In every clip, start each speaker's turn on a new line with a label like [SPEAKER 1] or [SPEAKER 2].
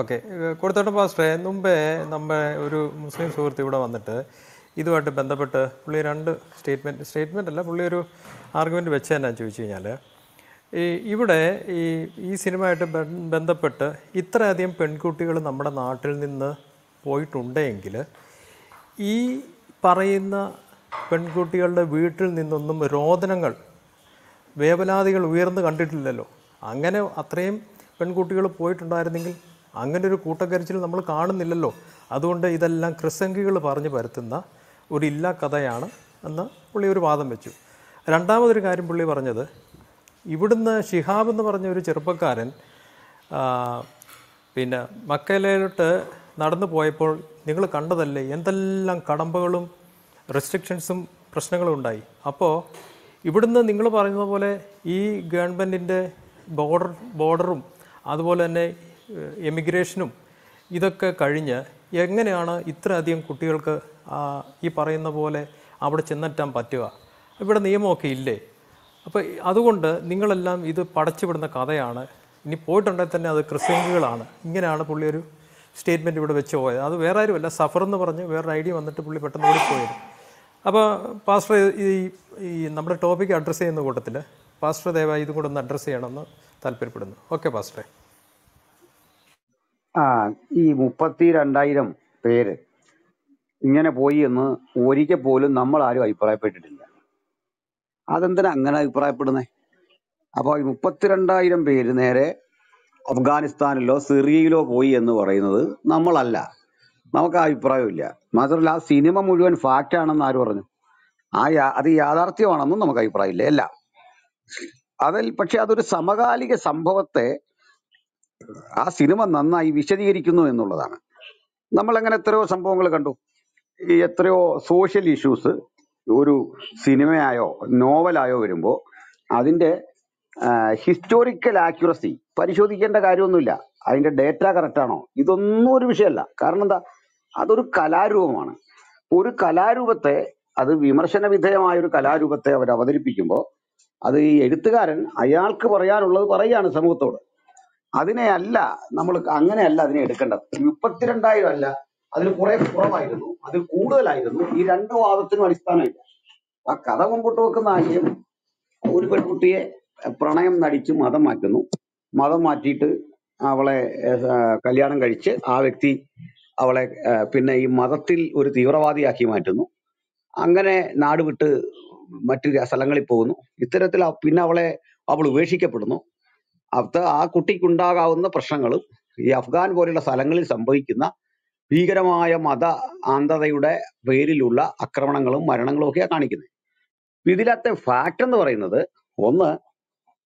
[SPEAKER 1] Okay. കൊടുത്തോട്ട് പാസ്റ്ററെ മുമ്പേ നമ്മുടെ ഒരു മുസ്ലിം സുഹൃത്ത് ഇവിടെ വന്നിട്ട് ഇതുമായിട്ട് ബന്ധപ്പെട്ട് പുള്ളി രണ്ട് സ്റ്റേറ്റ്മെന്റ് സ്റ്റേറ്റ്മെന്റ് അല്ല പുള്ളി ഒരു ആർഗ്യുമെന്റ് വെച്ച് തന്നെ ചോദിച്ചു കഴിഞ്ഞാൽ ഈ ഇവിടെ ഈ ഈ സിനിമയായിട്ട് ബന്ധപ്പെട്ട് ഇത്രയധികം പെൺകുട്ടികൾ നമ്മുടെ നാട്ടിൽ നിന്ന് പോയിട്ടുണ്ടെങ്കിൽ ഈ പറയുന്ന പെൺകുട്ടികളുടെ വീട്ടിൽ നിന്നൊന്നും രോദനങ്ങൾ വേവലാതികൾ ഉയർന്നു കണ്ടിട്ടില്ലല്ലോ. അങ്ങനെ അത്രയും പെൺകുട്ടികൾ പോയിട്ടുണ്ടായിരുന്നെങ്കിൽ അങ്ങനെ ഒരു കൂട്ടക്കരച്ചിൽ നമ്മൾ കാണുന്നില്ലല്ലോ. അതുകൊണ്ട് ഇതെല്ലാം ക്രിസംഗികൾ പറഞ്ഞു പരത്തുന്ന ഒരു ഇല്ലാ കഥയാണ് എന്ന് പുള്ളി ഒരു വാദം വെച്ചു. രണ്ടാമതൊരു കാര്യം പുള്ളി പറഞ്ഞത് ഇവിടുന്ന് ഷിഹാബ് എന്ന് പറഞ്ഞ ഒരു ചെറുപ്പക്കാരൻ പിന്നെ മക്കയിലോട്ട് നടന്നു പോയപ്പോൾ നിങ്ങൾ കണ്ടതല്ലേ എന്തെല്ലാം കടമ്പകളും റെസ്ട്രിക്ഷൻസും പ്രശ്നങ്ങളും ഉണ്ടായി. അപ്പോൾ ഇവിടുന്ന് നിങ്ങൾ പറയുന്ന പോലെ ഈ ഗവൺമെന്റിന്റെ ബോർഡർ ബോർഡറും അതുപോലെ തന്നെ എമിഗ്രേഷനും ഇതൊക്കെ കഴിഞ്ഞ് എങ്ങനെയാണ് ഇത്രയധികം കുട്ടികൾക്ക് ഈ പറയുന്ന പോലെ അവിടെ ചെന്നെത്താൻ പറ്റുക? ഇവിടെ നിയമമൊക്കെ ഇല്ലേ? അപ്പോൾ അതുകൊണ്ട് നിങ്ങളെല്ലാം ഇത് പടച്ചുവിടുന്ന കഥയാണ്. ഇനി പോയിട്ടുണ്ടെങ്കിൽ തന്നെ അത് ക്രിസ്ത്യൻകളാണ്. ഇങ്ങനെയാണ് പുള്ളി ഒരു സ്റ്റേറ്റ്മെന്റ് ഇവിടെ വെച്ച് പോയത്. അത് വേറെ ആരുമല്ല സഫർ എന്ന് പറഞ്ഞ് വേറൊരു ഐഡിയ വന്നിട്ട് പുള്ളി പെട്ടെന്ന് ഓടിപ്പോയത് അപ്പോൾ പാസ്റ്റർ ഈ ഈ നമ്മുടെ ടോപ്പിക്ക് അഡ്രസ്സ് ചെയ്യുന്ന കൂട്ടത്തിൽ പാസ്റ്റർ ദയവായി ഇതും കൂടെ ഒന്ന് അഡ്രസ്സ് ചെയ്യണമെന്ന് താല്പര്യപ്പെടുന്നു. ഓക്കെ പാസ്റ്ററെ.
[SPEAKER 2] ആ ഈ മുപ്പത്തി രണ്ടായിരം പേര് ഇങ്ങനെ പോയി എന്ന് ഒരിക്കൽ പോലും നമ്മൾ ആരും അഭിപ്രായപ്പെട്ടിട്ടില്ല. അതെന്തിനാ അങ്ങനെ അഭിപ്രായപ്പെടുന്നത് അപ്പോൾ ഈ മുപ്പത്തിരണ്ടായിരം പേര് നേരെ അഫ്ഗാനിസ്ഥാനിലോ സിറിയയിലോ പോയി എന്ന് പറയുന്നത് നമ്മളല്ല. നമുക്ക് ആ അഭിപ്രായമില്ല. മാത്രമല്ല ആ സിനിമ മുഴുവൻ ഫാക്റ്റ് ആണെന്ന് ആര് പറഞ്ഞു? ആ യാ- അത് യാഥാർത്ഥ്യമാണെന്നും നമുക്ക് അഭിപ്രായമില്ല. അല്ല. അതിൽ പക്ഷെ അതൊരു സമകാലിക സംഭവത്തെ ആ സിനിമ നന്നായി വിശദീകരിക്കുന്നു എന്നുള്ളതാണ്. നമ്മൾ അങ്ങനെ എത്രയോ സംഭവങ്ങൾ കണ്ടു. ഈ എത്രയോ സോഷ്യൽ ഇഷ്യൂസ് ഒരു സിനിമയായോ നോവലായോ വരുമ്പോൾ അതിന്റെ ഹിസ്റ്റോറിക്കൽ ആക്യുറസി പരിശോധിക്കേണ്ട കാര്യമൊന്നുമില്ല. അതിന്റെ ഡേറ്റ കറക്റ്റാണോ ഇതൊന്നും ഒരു വിഷയമല്ല. കാരണം എന്താ? അതൊരു കലാരൂപമാണ്. ഒരു കലാരൂപത്തെ അത് വിമർശന വിധേയമായ ഒരു കലാരൂപത്തെ അവർ അവതരിപ്പിക്കുമ്പോൾ അത് ഈ എഴുത്തുകാരൻ അയാൾക്ക് പറയാനുള്ളത് പറയുകയാണ് സമൂഹത്തോട്. അതിനെ അല്ല നമ്മൾ അങ്ങനെയല്ല അതിനെ എടുക്കേണ്ടത്. മുപ്പത്തിരണ്ടായിരം അല്ല അതിന് കുറെ കുറവായിരുന്നു അതിൽ കൂടുതലായിരുന്നു. ഈ രണ്ട് വാദത്തിനും അടിസ്ഥാനമില്ല. ആ കഥ മുമ്പോട്ട് വെക്കുന്ന ആശയം ഒരു പെൺകുട്ടിയെ പ്രണയം നടിച്ച് മതം മാറ്റുന്നു. മതം മാറ്റിയിട്ട് അവളെ കല്യാണം കഴിച്ച് ആ വ്യക്തി അവളെ പിന്നെ ഈ മതത്തിൽ ഒരു തീവ്രവാദിയാക്കി മാറ്റുന്നു. അങ്ങനെ നാടുവിട്ട് മറ്റു സ്ഥലങ്ങളിൽ പോകുന്നു. ഇത്തരത്തിൽ പിന്നെ അവളെ അവൾ ഉപേക്ഷിക്കപ്പെടുന്നു. അത് ആ കുട്ടിക്കുണ്ടാകാവുന്ന പ്രശ്നങ്ങളും ഈ അഫ്ഗാൻ പോലുള്ള സ്ഥലങ്ങളിൽ സംഭവിക്കുന്ന ഭീകരമായ മത ആന്തതയുടെ പേരിലുള്ള ആക്രമണങ്ങളും മരണങ്ങളും ഒക്കെയാണ് കാണിക്കുന്നത്. ഇതിലത്തെ ഫാക്റ്റ് എന്ന് പറയുന്നത് ഒന്ന്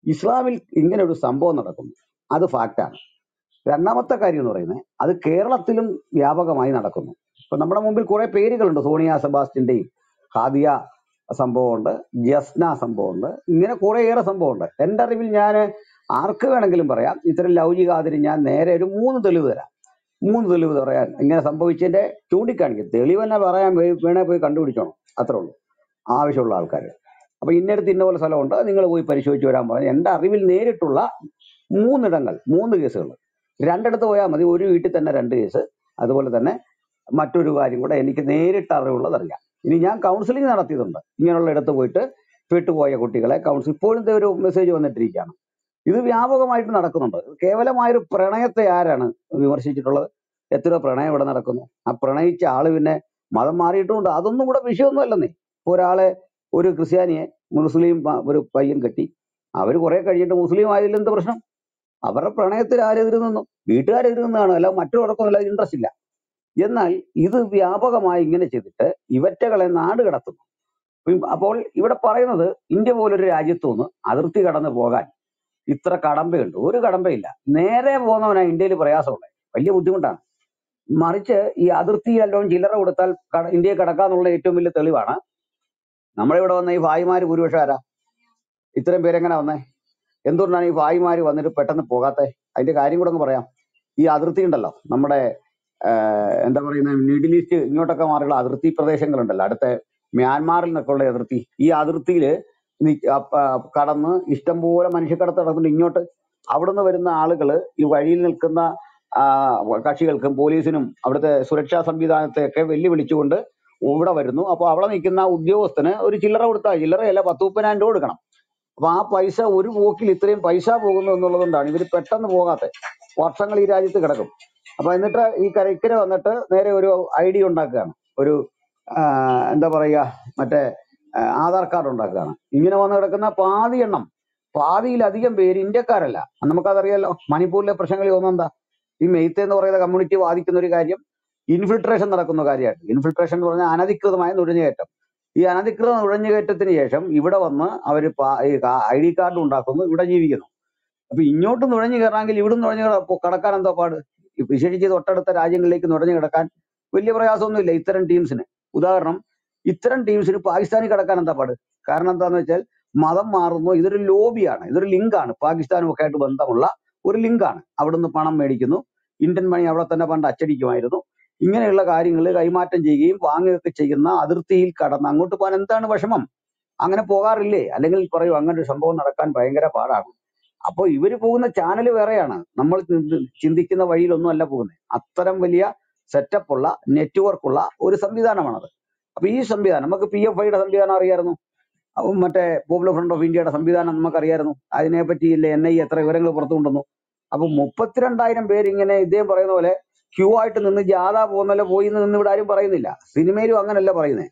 [SPEAKER 2] ഇസ്ലാമിൽ ഇങ്ങനെ ഒരു സംഭവം നടക്കുന്നു. അത് ഫാക്റ്റാണ് രണ്ടാമത്തെ കാര്യം എന്ന് പറയുന്നത് അത് കേരളത്തിലും വ്യാപകമായി നടക്കുന്നു. ഇപ്പൊ നമ്മുടെ മുമ്പിൽ കുറെ പേരുകളുണ്ട്. സോണിയ സെബാസ്റ്റിന്റെയും ഹാദിയ സംഭവമുണ്ട് ജസ്ന സംഭവമുണ്ട് ഇങ്ങനെ കുറേയേറെ സംഭവമുണ്ട്. എന്റെ അറിവിൽ ഞാൻ ആർക്ക് വേണമെങ്കിലും പറയാം. ഇത്തരം ലൗകികാതിരി ഞാൻ നേരെ ഒരു മൂന്ന് തെളിവ് തരാം. മൂന്ന് തെളിവ് പറയാൻ ഇങ്ങനെ സംഭവിച്ചതിന്റെ ചൂണ്ടിക്കാണിക്കും. തെളിവ് തന്നെ പറയാൻ വേണേ പോയി കണ്ടുപിടിച്ചോണം. അത്രേ ഉള്ളൂ. ആവശ്യമുള്ള ആൾക്കാർ അപ്പൊ ഇന്നടുത്ത് ഇന്ന പോലെ സ്ഥലമുണ്ട്. നിങ്ങൾ പോയി പരിശോധിച്ച് വരാൻ പറഞ്ഞു എന്റെ അറിവിൽ നേരിട്ടുള്ള മൂന്നിടങ്ങൾ മൂന്ന് കേസുകൾ രണ്ടിടത്ത് പോയാൽ മതി. ഒരു വീട്ടിൽ തന്നെ രണ്ട് കേസ്. അതുപോലെ തന്നെ മറ്റൊരു കാര്യം കൂടെ എനിക്ക് നേരിട്ട് അറിവുള്ളത് അറിയാം. ഇനി ഞാൻ കൗൺസിലിംഗ് നടത്തിയതുണ്ട്. ഇങ്ങനെയുള്ള ഇടത്ത് പോയിട്ട് പെട്ടുപോയ കുട്ടികളെ കൗൺസിൽ ഇപ്പോഴും ഒരു മെസ്സേജ് വന്നിട്ടിരിക്കുകയാണ്. ഇത് വ്യാപകമായിട്ട് നടക്കുന്നുണ്ട്. കേവലമായൊരു പ്രണയത്തെ ആരാണ് വിമർശിച്ചിട്ടുള്ളത്? എത്ര പ്രണയം ഇവിടെ നടക്കുന്നു. ആ പ്രണയിച്ച ആൾ പിന്നെ മതം മാറിയിട്ടുമുണ്ട്. അതൊന്നും കൂടെ വിഷയമൊന്നും അല്ലെന്നേ ഒരാളെ ഒരു ക്രിസ്ത്യാനിയെ മുസ്ലിം ഒരു പയ്യൻ കെട്ടി. അവർ കുറെ കഴിഞ്ഞിട്ട് മുസ്ലിം ആയതിൽ എന്ത് പ്രശ്നം? അവരുടെ പ്രണയത്തിൽ ആരെതിര് നിന്നു? വീട്ടുകാരെതിര് നിന്നാണ്? അല്ല മറ്റുള്ളവർക്കൊന്നും അതിൽ ഇൻട്രസ്റ്റ് ഇല്ല. എന്നാൽ ഇത് വ്യാപകമായി ഇങ്ങനെ ചെയ്തിട്ട് ഇവറ്റകളെ നാട് കടത്തുന്നു. അപ്പോൾ ഇവിടെ പറയുന്നത് ഇന്ത്യ പോലൊരു രാജ്യത്തു നിന്ന് അതിർത്തി കടന്നു പോകാൻ ഇത്ര കടമ്പയുണ്ട്. ഒരു കടമ്പയില്ല. നേരെ പോകുന്നവനാ ഇന്ത്യയിൽ പ്രയാസമുള്ളത്. വലിയ ബുദ്ധിമുട്ടാണ്. മറിച്ച് ഈ അതിർത്തി എല്ലാം ചില്ലറ കൊടുത്താൽ ഇന്ത്യയെ കടക്കാന്നുള്ള ഏറ്റവും വലിയ തെളിവാണ്. നമ്മളെ ഇവിടെ വന്ന ഈ ഭായിമാര് ഭൂരിപക്ഷം ആരാ? ഇത്രയും പേരെങ്ങനെ വന്നേ? എന്തുകൊണ്ടാണ് ഈ ഭായിമാര് വന്നിട്ട് പെട്ടെന്ന് പോകാത്തെ? അതിന്റെ കാര്യം കൂടെ ഒന്ന് പറയാം. ഈ അതിർത്തി ഉണ്ടല്ലോ. നമ്മുടെ എന്താ പറയുന്നത് മിഡിൽ ഈസ്റ്റ് ഇങ്ങോട്ടൊക്കെ മാറിയുള്ള അതിർത്തി പ്രദേശങ്ങളുണ്ടല്ലോ. അടുത്ത മ്യാൻമാറിൽ നിന്നൊക്കെ ഉള്ള അതിർത്തി. ഈ അതിർത്തിയിൽ കടന്ന് ഇഷ്ടംപോലെ മനുഷ്യക്കടത്ത് നടക്കുന്നുണ്ട്. ഇങ്ങോട്ട് അവിടുന്ന് വരുന്ന ആളുകൾ ഈ വഴിയിൽ നിൽക്കുന്ന കക്ഷികൾക്കും പോലീസിനും അവിടുത്തെ സുരക്ഷാ സംവിധാനത്തെയൊക്കെ വെല്ലുവിളിച്ചുകൊണ്ട് ഇവിടെ വരുന്നു. അപ്പൊ അവിടെ നിൽക്കുന്ന ഉദ്യോഗസ്ഥന് ഒരു ചില്ലറ കൊടുത്താൽ ചില്ലറയല്ല പത്ത് മുപ്പതിനായിരം രൂപ കൊടുക്കണം. അപ്പൊ ആ പൈസ ഒരു പോക്കിൽ ഇത്രയും പൈസ പോകുന്നു എന്നുള്ളതുകൊണ്ടാണ് ഇവർ പെട്ടെന്ന് പോകാത്തത് വർഷങ്ങൾ ഈ രാജ്യത്ത് കിടക്കും. അപ്പൊ എന്നിട്ട് ഈ കരയ്ക്കര വന്നിട്ട് നേരെ ഒരു ഐ ഡി ഉണ്ടാക്കുകയാണ്. ഒരു എന്താ പറയുക മറ്റേ ആധാർ കാർഡ് ഉണ്ടാക്കുകയാണ്. ഇങ്ങനെ വന്ന് കിടക്കുന്ന പാതി എണ്ണം പാതിയിലധികം പേര് ഇന്ത്യക്കാരല്ല. നമുക്കതറിയാലോ മണിപ്പൂരിലെ പ്രശ്നങ്ങളിൽ ഒന്നെന്താ ഈ മെയ്ത്ത് എന്ന് പറയുന്ന കമ്മ്യൂണിറ്റി വാദിക്കുന്ന ഒരു കാര്യം ഇൻഫിൽട്രേഷൻ നടക്കുന്ന കാര്യമായിട്ട്. ഇൻഫിൽട്രേഷൻ എന്ന് പറഞ്ഞാൽ അനധികൃതമായ നുഴഞ്ഞുകയറ്റം. ഈ അനധികൃത നുഴഞ്ഞുകയറ്റത്തിന് ശേഷം ഇവിടെ വന്ന് അവർ ഐ ഡി കാർഡ് ഉണ്ടാക്കുന്നു ഇവിടെ ജീവിക്കുന്നു. അപ്പൊ ഇങ്ങോട്ട് നുഴഞ്ഞു കയറാമെങ്കിൽ ഇവിടെ നുഴഞ്ഞു കട- കടക്കാൻ എന്തോ പാട്? വിശേഷിച്ച് തൊട്ടടുത്ത രാജ്യങ്ങളിലേക്ക് നുഴഞ്ഞു കിടക്കാൻ വലിയ പ്രയാസമൊന്നുമില്ല ഇത്തരം ടീംസിന് ഉദാഹരണം ഇത്തരം ടീംസിന് പാകിസ്ഥാനിൽ കിടക്കാൻ എന്താ പാട്? കാരണം എന്താന്ന് വെച്ചാൽ മതം മാറുന്നു ഇതൊരു ലോബിയാണ് ഇതൊരു ലിങ്കാണ് പാകിസ്ഥാനും ഒക്കെ ആയിട്ട് ബന്ധമുള്ള ഒരു ലിങ്കാണ് അവിടുന്ന് പണം മേടിക്കുന്നു. ഇന്ത്യൻ മണി അവിടെ തന്നെ പണ്ട് അച്ചടിക്കുമായിരുന്നു. ഇങ്ങനെയുള്ള കാര്യങ്ങൾ കൈമാറ്റം ചെയ്യുകയും വാങ്ങുകയൊക്കെ ചെയ്യുന്ന അതിർത്തിയിൽ കടന്ന് അങ്ങോട്ട് പോകാൻ എന്താണ് വിഷമം? അങ്ങനെ പോകാറില്ലേ? അല്ലെങ്കിൽ പറയൂ അങ്ങനെ ഒരു സംഭവം നടക്കാൻ ഭയങ്കര പാടാണ്. അപ്പോൾ ഇവർ പോകുന്ന ചാനൽ വേറെയാണ്. നമ്മൾ ചിന്തിക്കുന്ന വഴിയിലൊന്നും അല്ല പോകുന്നത്. അത്തരം വലിയ സെറ്റപ്പുള്ള നെറ്റ്വർക്കുള്ള നെറ്റ്വർക്ക് ഒരു സംവിധാനമാണത്. അപ്പൊ ഈ സംവിധാനം നമുക്ക് പി എഫ് ഐയുടെ സംവിധാനം അറിയായിരുന്നു മറ്റേ പോപ്പുലർ ഫ്രണ്ട് ഓഫ് ഇന്ത്യയുടെ സംവിധാനം നമുക്കറിയായിരുന്നു അതിനെപ്പറ്റി ഇല്ല എൻ ഐ എത്ര വിവരങ്ങൾ പുറത്തു കൊണ്ടുവന്നു. അപ്പൊ മുപ്പത്തിരണ്ടായിരം പേര് ഇങ്ങനെ ഇദ്ദേഹം പറയുന്ന പോലെ ക്യൂ ആയിട്ട് നിന്ന് ജാഥ പോകുന്നല്ലോ പോയി നിന്ന് ഇവിടെ ആരും പറയുന്നില്ല. സിനിമയിലും അങ്ങനല്ല പറയുന്നത്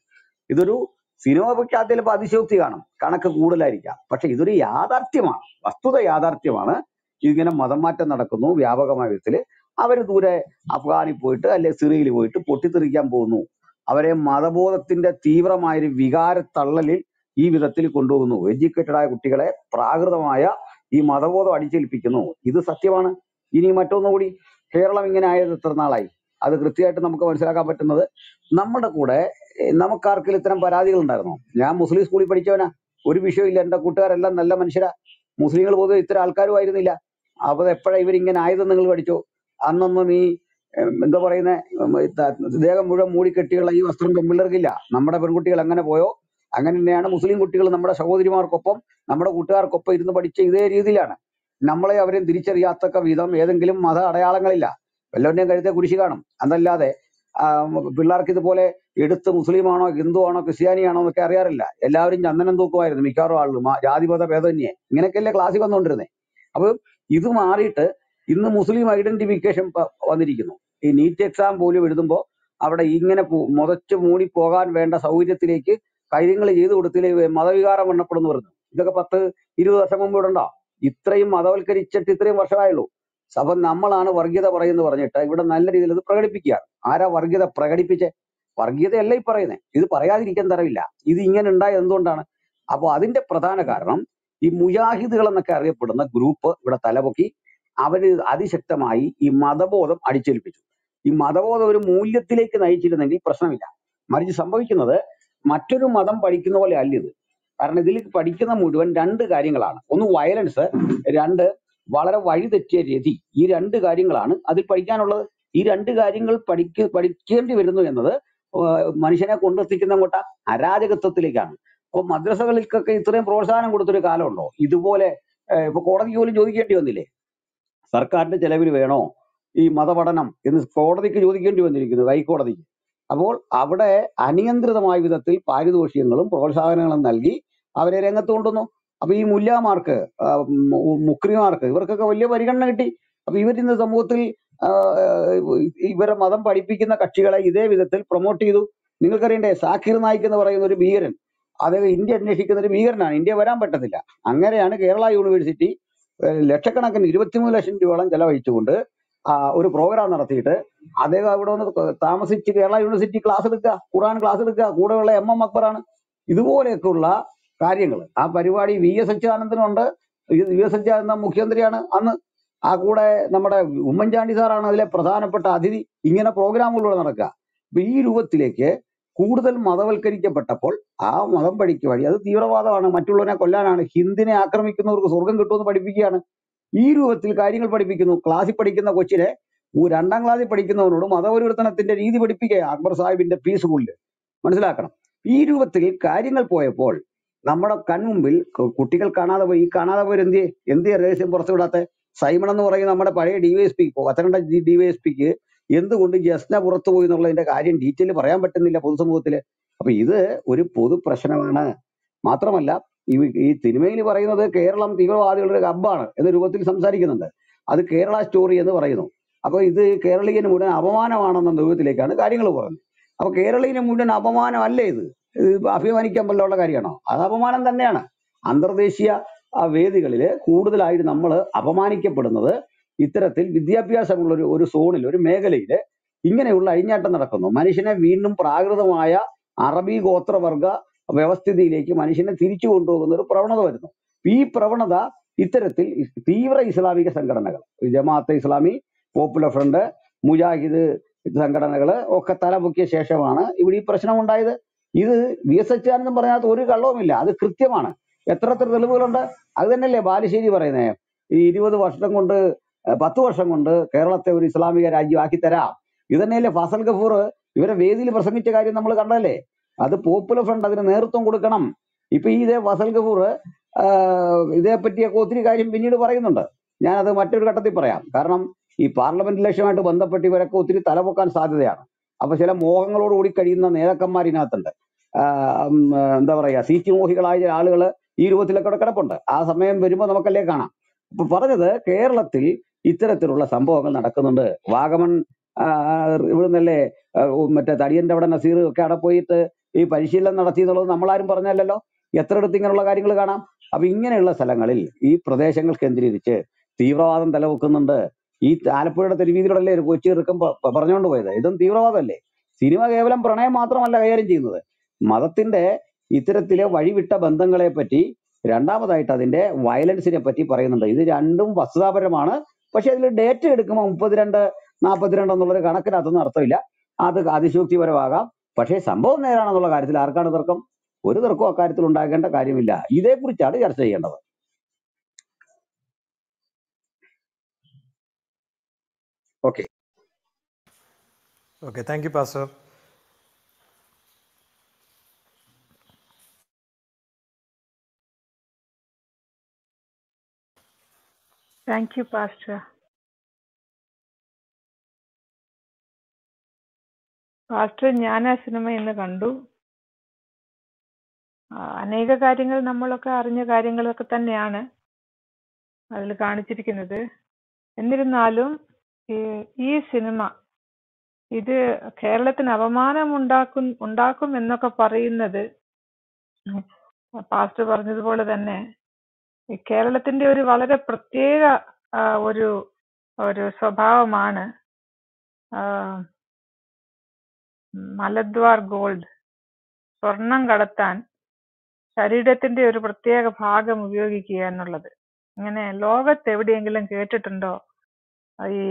[SPEAKER 2] ഇതൊരു സിനിമ ചിലപ്പോൾ അതിശോക്തി കാണും. കണക്ക് കൂടുതലായിരിക്കാം. പക്ഷെ ഇതൊരു യാഥാർത്ഥ്യമാണ്. വസ്തുത യാഥാർത്ഥ്യമാണ്. ഇങ്ങനെ മതം മാറ്റം നടക്കുന്നു. വ്യാപകമായ വിധത്തിൽ അവർ ദൂരെ അഫ്ഗാനിൽ പോയിട്ട് അല്ലെ സിറിയയിൽ പോയിട്ട് പൊട്ടിത്തെറിക്കാൻ പോകുന്നു. അവരെ മതബോധത്തിന്റെ തീവ്രമായൊരു വികാര തള്ളലിൽ ഈ വിധത്തിൽ കൊണ്ടുപോകുന്നു. എഡ്യൂക്കേറ്റഡ് ആയ കുട്ടികളെ പ്രാകൃതമായ ഈ മതബോധം അടിച്ചേൽപ്പിക്കുന്നു. ഇത് സത്യമാണ്. ഇനി മറ്റൊന്നുകൂടി കേരളം ഇങ്ങനെ ആയത് എത്ര നാളായി? അത് കൃത്യമായിട്ട് നമുക്ക് മനസ്സിലാക്കാൻ പറ്റുന്നത് നമ്മുടെ കൂടെ നമുക്കാർക്കും ഇത്തരം പരാതികൾ ഉണ്ടായിരുന്നോ? ഞാൻ മുസ്ലിം സ്കൂളിൽ പഠിച്ചവനാ. ഒരു വിഷയമില്ല എന്റെ കൂട്ടുകാരെല്ലാം നല്ല മനുഷ്യരാ. മുസ്ലിങ്ങൾ പൊതുവെ ഇത്തരം ആൾക്കാരും ആയിരുന്നില്ല അപ്പൊ എപ്പോഴാ ഇവരിങ്ങനെ ആയതെന്ന് നിങ്ങൾ പഠിച്ചോ? അന്നൊന്നും ഈ എന്താ പറയുന്നത് ദേഹം മുഴുവൻ മൂടിക്കെട്ടിയുള്ള ഈ വസ്ത്രം പെൺപിള്ളേർക്കില്ല നമ്മുടെ പെൺകുട്ടികൾ അങ്ങനെ പോയോ? അങ്ങനെ തന്നെയാണ് മുസ്ലിം കുട്ടികൾ നമ്മുടെ സഹോദരിമാർക്കൊപ്പം നമ്മുടെ കൂട്ടുകാർക്കൊപ്പം ഇരുന്ന് പഠിച്ച ഇതേ രീതിയിലാണ്. നമ്മളെ അവരെയും തിരിച്ചറിയാത്തക്ക വിധം ഏതെങ്കിലും മത അടയാളങ്ങളില്ല. വല്ലവന്റെയും കഴുത്തെ കുരിശി കാണും. അതല്ലാതെ പിള്ളേർക്ക് ഇതുപോലെ എടുത്ത് മുസ്ലിമാണോ ഹിന്ദു ആണോ ക്രിസ്ത്യാനിയാണോ എന്നൊക്കെ അറിയാറില്ല. എല്ലാവരും ചന്ദനം തൂക്കുമായിരുന്നു മിക്കവാറും ആളുകളും. ജാതിമത ഭേദമന്യേ. ഇങ്ങനെയൊക്കെയല്ലേ ക്ലാസ്സിൽ വന്നുകൊണ്ടിരുന്നത് അപ്പൊ ഇത് മാറിയിട്ട് ഇന്ന് മുസ്ലിം ഐഡന്റിഫിക്കേഷൻ വന്നിരിക്കുന്നു. ഈ നീറ്റ് എക്സാം പോലും എഴുതുമ്പോൾ അവിടെ ഇങ്ങനെ മുതച്ച് മൂടി പോകാൻ വേണ്ട സൗകര്യത്തിലേക്ക് കാര്യങ്ങൾ ചെയ്തു കൊടുത്തില്ലേ മതവികാരം എണ്ണപ്പെടുന്നു പറഞ്ഞു. ഇതൊക്കെ പത്ത് ഇരുപത് വർഷം മുമ്പ് ഇവിടെ ഉണ്ടോ ഇത്രയും മതവൽക്കരിച്ചിട്ട് ഇത്രയും വർഷമായുള്ളൂ. സഭ നമ്മളാണ് വർഗീയത പറയുന്നത് പറഞ്ഞിട്ട് ഇവിടെ നല്ല രീതിയിൽ ഇത് പ്രകടിപ്പിക്കുകയാണ്. ആരാ വർഗീയത പ്രകടിപ്പിച്ചേ? വർഗീയതയല്ല ഈ പറയുന്നത് ഇത് പറയാതിരിക്കാൻ തരവില്ല. ഇത് ഇങ്ങനെ ഉണ്ടായത് എന്തുകൊണ്ടാണ്? അപ്പോൾ അതിന്റെ പ്രധാന കാരണം ഈ മുജാഹിദുകൾ എന്നൊക്കെ അറിയപ്പെടുന്ന ഗ്രൂപ്പ് ഇവിടെ തലപൊക്കി അവർ അതിശക്തമായി ഈ മതബോധം അടിച്ചേൽപ്പിച്ചു. ഈ മതബോധം ഒരു മൂല്യത്തിലേക്ക് നയിച്ചിരുന്നെങ്കിൽ പ്രശ്നമില്ല. മറിച്ച് സംഭവിക്കുന്നത് മറ്റൊരു മതം പഠിക്കുന്ന പോലെ അല്ല ഇത്. കാരണം ഇതിൽ പഠിക്കുന്ന മുഴുവൻ രണ്ട് കാര്യങ്ങളാണ്. ഒന്ന് വയലൻസ് രണ്ട് വളരെ വഴിതെറ്റിയ രതി. ഈ രണ്ട് കാര്യങ്ങളാണ് അതിൽ പഠിക്കാനുള്ളത്. ഈ രണ്ട് കാര്യങ്ങൾ പഠിക്ക പഠിക്കേണ്ടി വരുന്നു എന്നത് മനുഷ്യനെ കൊണ്ടെത്തിക്കുന്ന അങ്ങോട്ട അരാജകത്വത്തിലേക്കാണ്. അപ്പൊ മദ്രസകൾക്കൊക്കെ ഇത്രയും പ്രോത്സാഹനം കൊടുത്തൊരു കാലമുണ്ടോ? ഇതുപോലെ ഇപ്പൊ കോടതിക്ക് പോലും ചോദിക്കേണ്ടി വന്നില്ലേ? സർക്കാരിന്റെ ചെലവിൽ വേണോ ഈ മതപഠനം എന്ന് കോടതിക്ക് ചോദിക്കേണ്ടി വന്നിരിക്കുന്നു ഹൈക്കോടതിക്ക്. അപ്പോൾ അവിടെ അനിയന്ത്രിതമായ വിധത്തിൽ പാരിതോഷികങ്ങളും പ്രോത്സാഹനങ്ങളും നൽകി അവരെ രംഗത്ത് കൊണ്ടുവന്നു. അപ്പൊ ഈ മുല്ലാമാർക്ക് മുക്രിമാർക്ക് ഇവർക്കൊക്കെ വലിയ പരിഗണന കിട്ടി. അപ്പൊ ഇവരിന്ന് സമൂഹത്തിൽ ഇവരെ മതം പഠിപ്പിക്കുന്ന കക്ഷികളെ ഇതേ വിധത്തിൽ പ്രൊമോട്ട് ചെയ്തു. നിങ്ങൾക്കറിയണ്ടേ സാക്കിർ നായിക് എന്ന് പറയുന്ന ഒരു ഭീകരൻ അദ്ദേഹം ഇന്ത്യ അന്വേഷിക്കുന്ന ഒരു ഭീകരനാണ്. ഇന്ത്യ വരാൻ പറ്റത്തില്ല. അങ്ങനെയാണ് കേരള യൂണിവേഴ്സിറ്റി ലക്ഷക്കണക്കിന് ഇരുപത്തിമൂന്ന് ലക്ഷം രൂപയോളം ചെലവഴിച്ചുകൊണ്ട് ഒരു പ്രോഗ്രാം നടത്തിയിട്ട് അദ്ദേഹം അവിടെ വന്ന് താമസിച്ച് കേരള യൂണിവേഴ്സിറ്റി ക്ലാസ് എടുക്കുക ഖുറാൻ ക്ലാസ് എടുക്കുക കൂടെയുള്ള എം എം അക്ബറാണ് ഇതുപോലെയൊക്കെയുള്ള കാര്യങ്ങൾ ആ പരിപാടി വി എസ് അച്യുതാനന്ദനുണ്ട് വി എസ് അച്യുതാനന്ദൻ മുഖ്യമന്ത്രിയാണ് അന്ന്. ആ കൂടെ നമ്മുടെ ഉമ്മൻചാണ്ടി സാറാണ് അതിലെ പ്രധാനപ്പെട്ട അതിഥി. ഇങ്ങനെ പ്രോഗ്രാമുകളിലൂടെ നടക്കുക. അപ്പൊ ഈ രൂപത്തിലേക്ക് കൂടുതൽ മതവൽക്കരിക്കപ്പെട്ടപ്പോൾ ആ മതം പഠിക്ക വഴി അത് തീവ്രവാദമാണ് മറ്റുള്ളവനെ കൊല്ലാനാണ് ഹിന്ദിനെ ആക്രമിക്കുന്നവർക്ക് സ്വർഗം കിട്ടുമെന്ന് പഠിപ്പിക്കുകയാണ്. ഈ രൂപത്തിൽ കാര്യങ്ങൾ പഠിപ്പിക്കുന്നു. ക്ലാസ്സിൽ പഠിക്കുന്ന കൊച്ചിനെ രണ്ടാം ക്ലാസ്സിൽ പഠിക്കുന്നവനോട് മതപരിവർത്തനത്തിന്റെ രീതി പഠിപ്പിക്കുക അക്ബർ സാഹിബിന്റെ പി സ്കൂളിൽ മനസ്സിലാക്കണം. ഈ രൂപത്തിൽ കാര്യങ്ങൾ പോയപ്പോൾ നമ്മുടെ കൺമുമ്പിൽ കുട്ടികൾ കാണാതെ പോയി. ഈ കാണാതെ പോയി എന്ത് എന്ത് രഹസ്യം പുറത്തുവിടാത്ത? സൈമൺ എന്ന് പറയുന്ന നമ്മുടെ പഴയ ഡിവൈഎസ്പി പത്തനംതിട്ട ഡിവൈഎസ്പിക്ക് എന്തുകൊണ്ട് ജസ്ന പുറത്തു പോയി എന്നുള്ളതിന്റെ കാര്യം ഡീറ്റെയിൽ പറയാൻ പറ്റുന്നില്ല പൊതുസമൂഹത്തിൽ അപ്പൊ ഇത് ഒരു പൊതു പ്രശ്നമാണ് മാത്രമല്ല ഈ സിനിമയിൽ പറയുന്നത് കേരളം തീവ്രവാദികളുടെ ഒരു ഹബ്ബാണ് എന്ന രൂപത്തിൽ സംസാരിക്കുന്നുണ്ട്. അത് കേരള സ്റ്റോറി എന്ന് പറയുന്നു. അപ്പൊ ഇത് കേരളീയന് മുഴുവൻ അപമാനമാണെന്ന രൂപത്തിലേക്കാണ് കാര്യങ്ങൾ പറഞ്ഞത് അപ്പൊ കേരളീയന് മുഴുവൻ അപമാനമല്ലേ ഇത്? അഭിമാനിക്കാൻ പറ്റുള്ള കാര്യമാണോ? അത് അപമാനം തന്നെയാണ്. അന്തർദേശീയ വേദികളിൽ കൂടുതലായിട്ട് നമ്മൾ അപമാനിക്കപ്പെടുന്നത് ഇത്തരത്തിൽ വിദ്യാഭ്യാസമുള്ള ഒരു സോണിൽ ഒരു മേഖലയിൽ ഇങ്ങനെയുള്ള അഴിഞ്ഞാട്ടം നടക്കുന്നു. മനുഷ്യനെ വീണ്ടും പ്രാകൃതമായ അറബി ഗോത്രവർഗ വ്യവസ്ഥിതിയിലേക്ക് മനുഷ്യനെ തിരിച്ചു കൊണ്ടുപോകുന്ന ഒരു പ്രവണത വരുന്നു. ഈ പ്രവണത ഇത്തരത്തിൽ തീവ്ര ഇസ്ലാമിക സംഘടനകൾ ജമാഅത്ത് ഇസ്ലാമി പോപ്പുലർ ഫ്രണ്ട് മുജാഹിദ് സംഘടനകൾ ഒക്കെ തലപൊക്കിയ ശേഷമാണ് ഇവിടെ ഈ പ്രശ്നം ഉണ്ടായത് ഇത് വി എസ് എച്ച് പറയാത്ത ഒരു കള്ളവുമില്ല അത് കൃത്യമാണ്. എത്ര എത്ര തെളിവുകളുണ്ട്? അത് തന്നെയല്ലേ ബാലുശ്ശേരി പറയുന്നത്. ഈ ഇരുപത് വർഷം കൊണ്ട് പത്ത് വർഷം കൊണ്ട് കേരളത്തെ ഒരു ഇസ്ലാമിക രാജ്യമാക്കി തരാം. ഇത് തന്നെയല്ലേ ഫസൽ ഗഫൂർ ഇവരെ വേദിയിൽ പ്രസംഗിച്ച കാര്യം നമ്മൾ കണ്ടല്ലേ? അത് പോപ്പുലർ ഫ്രണ്ട് അതിന് നേതൃത്വം കൊടുക്കണം. ഇപ്പൊ ഈ ഇതേ ഫസൽ ഗഫൂർ ഇതേ പറ്റിയൊക്കെ ഒത്തിരി കാര്യം പിന്നീട് പറയുന്നുണ്ട്. ഞാനത് മറ്റൊരു ഘട്ടത്തിൽ പറയാം. കാരണം ഈ പാർലമെന്റ് ഇലക്ഷനുമായിട്ട് ബന്ധപ്പെട്ട് ഇവരൊക്കെ ഒത്തിരി തലപൊക്കാൻ സാധ്യതയാണ്. അപ്പൊ ചില മോഹങ്ങളോടുകൂടി കഴിയുന്ന നേതാക്കന്മാർ ഇതിനകത്തുണ്ട്. എന്താ പറയാ സീറ്റ് മോഹികളായ ആളുകൾ ഈ രൂപത്തിലൊക്കെ കിടപ്പുണ്ട്. ആ സമയം വരുമ്പോൾ നമുക്കല്ലേ കാണാം. അപ്പൊ പറഞ്ഞത് കേരളത്തിൽ ഇത്തരത്തിലുള്ള സംഭവങ്ങൾ നടക്കുന്നുണ്ട്. വാഗമൺ ഇവിടുന്നല്ലേ മറ്റേ തടിയന്റെ അവിടെ നസീർ ഒക്കെ അവിടെ പോയിട്ട് ഈ പരിശീലനം നടത്തി എന്നുള്ളത് നമ്മളാരും പറഞ്ഞല്ലോ എത്ര അടുത്ത് ഇങ്ങനെയുള്ള കാര്യങ്ങൾ കാണാം? അപ്പൊ ഇങ്ങനെയുള്ള സ്ഥലങ്ങളിൽ ഈ പ്രദേശങ്ങൾ കേന്ദ്രീകരിച്ച് തീവ്രവാദം തലവെക്കുന്നുണ്ട്. ഈ ആലപ്പുഴയുടെ തെരുവീതിയിലൂടെയല്ലേ ഒരു കൊച്ചി ഇറക്കം പറഞ്ഞുകൊണ്ട് പോയത്? ഇതും തീവ്രവാദമല്ലേ? സിനിമ കേവലം പ്രണയം മാത്രമല്ല കൈകാര്യം ചെയ്യുന്നത്. മതത്തിന്റെ ഇത്തരത്തിലെ വഴിവിട്ട ബന്ധങ്ങളെ പറ്റി രണ്ടാമതായിട്ട് അതിന്റെ വയലൻസിനെ പറ്റി പറയുന്നുണ്ട്. ഇത് രണ്ടും വസ്തുതാപരമാണ്. പക്ഷെ അതിൽ ഡേറ്റ് എടുക്കുമ്പോൾ മുപ്പത്തിരണ്ട് നാൽപ്പത്തിരണ്ട് എന്നുള്ളൊരു കണക്കിനകത്തൊന്നും അർത്ഥമില്ല. അത് അതിശോക്തിപരമാകാം പക്ഷേ സംഭവം നേരാണെന്നുള്ള കാര്യത്തിൽ ആർക്കാണ് തർക്കം? ഒരു തർക്കവും അക്കാര്യത്തിൽ ഉണ്ടാകേണ്ട കാര്യമില്ല. ഇതേക്കുറിച്ചാണ് ചർച്ച ചെയ്യേണ്ടത്. Okay.
[SPEAKER 1] Okay thank you pastor.
[SPEAKER 3] Thank you, Pastor. Pastor ഞാൻ ആ സിനിമ ഇന്ന് കണ്ടു അനേക കാര്യങ്ങൾ നമ്മളൊക്കെ അറിഞ്ഞ കാര്യങ്ങളൊക്കെ തന്നെയാണ് അതിൽ കാണിച്ചിരിക്കുന്നത് എന്നിരുന്നാലും ഈ സിനിമ ഇത് കേരളത്തിന് അപമാനം ഉണ്ടാക്കും ഉണ്ടാക്കും എന്നൊക്കെ പറയുന്നത് പാസ്റ്റർ പറഞ്ഞതുപോലെ തന്നെ കേരളത്തിന്റെ ഒരു വളരെ പ്രത്യേക ഒരു ഒരു സ്വഭാവമാണ് മലദ്വാർ ഗോൾഡ്. സ്വർണം കടത്താൻ ശരീരത്തിന്റെ ഒരു പ്രത്യേക ഭാഗം ഉപയോഗിക്കുക എന്നുള്ളത്. ഇങ്ങനെ ലോകത്ത് എവിടെയെങ്കിലും കേട്ടിട്ടുണ്ടോ? ഈ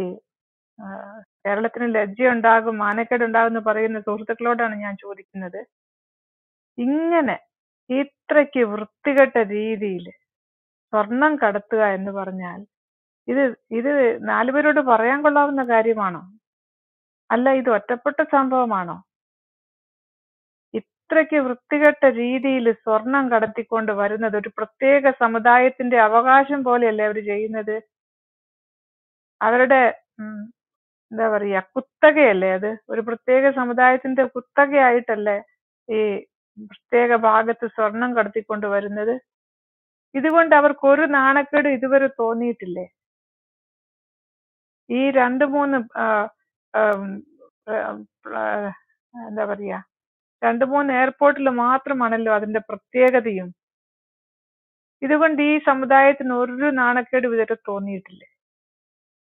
[SPEAKER 3] കേരളത്തിന് ലജ്ജയുണ്ടാകും മാനക്കേട് ഉണ്ടാകും എന്ന് പറയുന്ന സുഹൃത്തുക്കളോടാണ് ഞാൻ ചോദിക്കുന്നത്. ഇങ്ങനെ ഇത്രയ്ക്ക് വൃത്തികെട്ട രീതിയിൽ സ്വർണം കടത്തുക എന്ന് പറഞ്ഞാൽ ഇത് ഇത് നാലുപേരോട് പറയാൻ കൊള്ളാവുന്ന കാര്യമാണോ? അല്ല ഇത് ഒറ്റപ്പെട്ട സംഭവമാണോ? ഇത്രയ്ക്ക് വൃത്തികെട്ട രീതിയിൽ സ്വർണം കടത്തിക്കൊണ്ട് വരുന്നത് ഒരു പ്രത്യേക സമുദായത്തിന്റെ അവകാശം പോലെയല്ലേ അവർ ചെയ്യുന്നത്? അവരുടെ എന്താ പറയാ കുത്തകയല്ലേ അത്? ഒരു പ്രത്യേക സമുദായത്തിന്റെ കുത്തകയായിട്ടല്ലേ ഈ പ്രത്യേക ഭാഗത്ത് സ്വർണം കടത്തിക്കൊണ്ട് വരുന്നത്? ഇതുകൊണ്ട് അവർക്ക് ഒരു നാണക്കേട് ഇതുവരെ തോന്നിയിട്ടില്ലേ? ഈ രണ്ട് മൂന്ന് എന്താ പറയാ രണ്ട് മൂന്ന് എയർപോർട്ടിൽ മാത്രമാണല്ലോ അതിന്റെ പ്രത്യേകതയും. ഇതുകൊണ്ട് ഈ സമുദായത്തിന് ഒരു നാണക്കേട് ഇതുവരെ തോന്നിയിട്ടില്ലേ?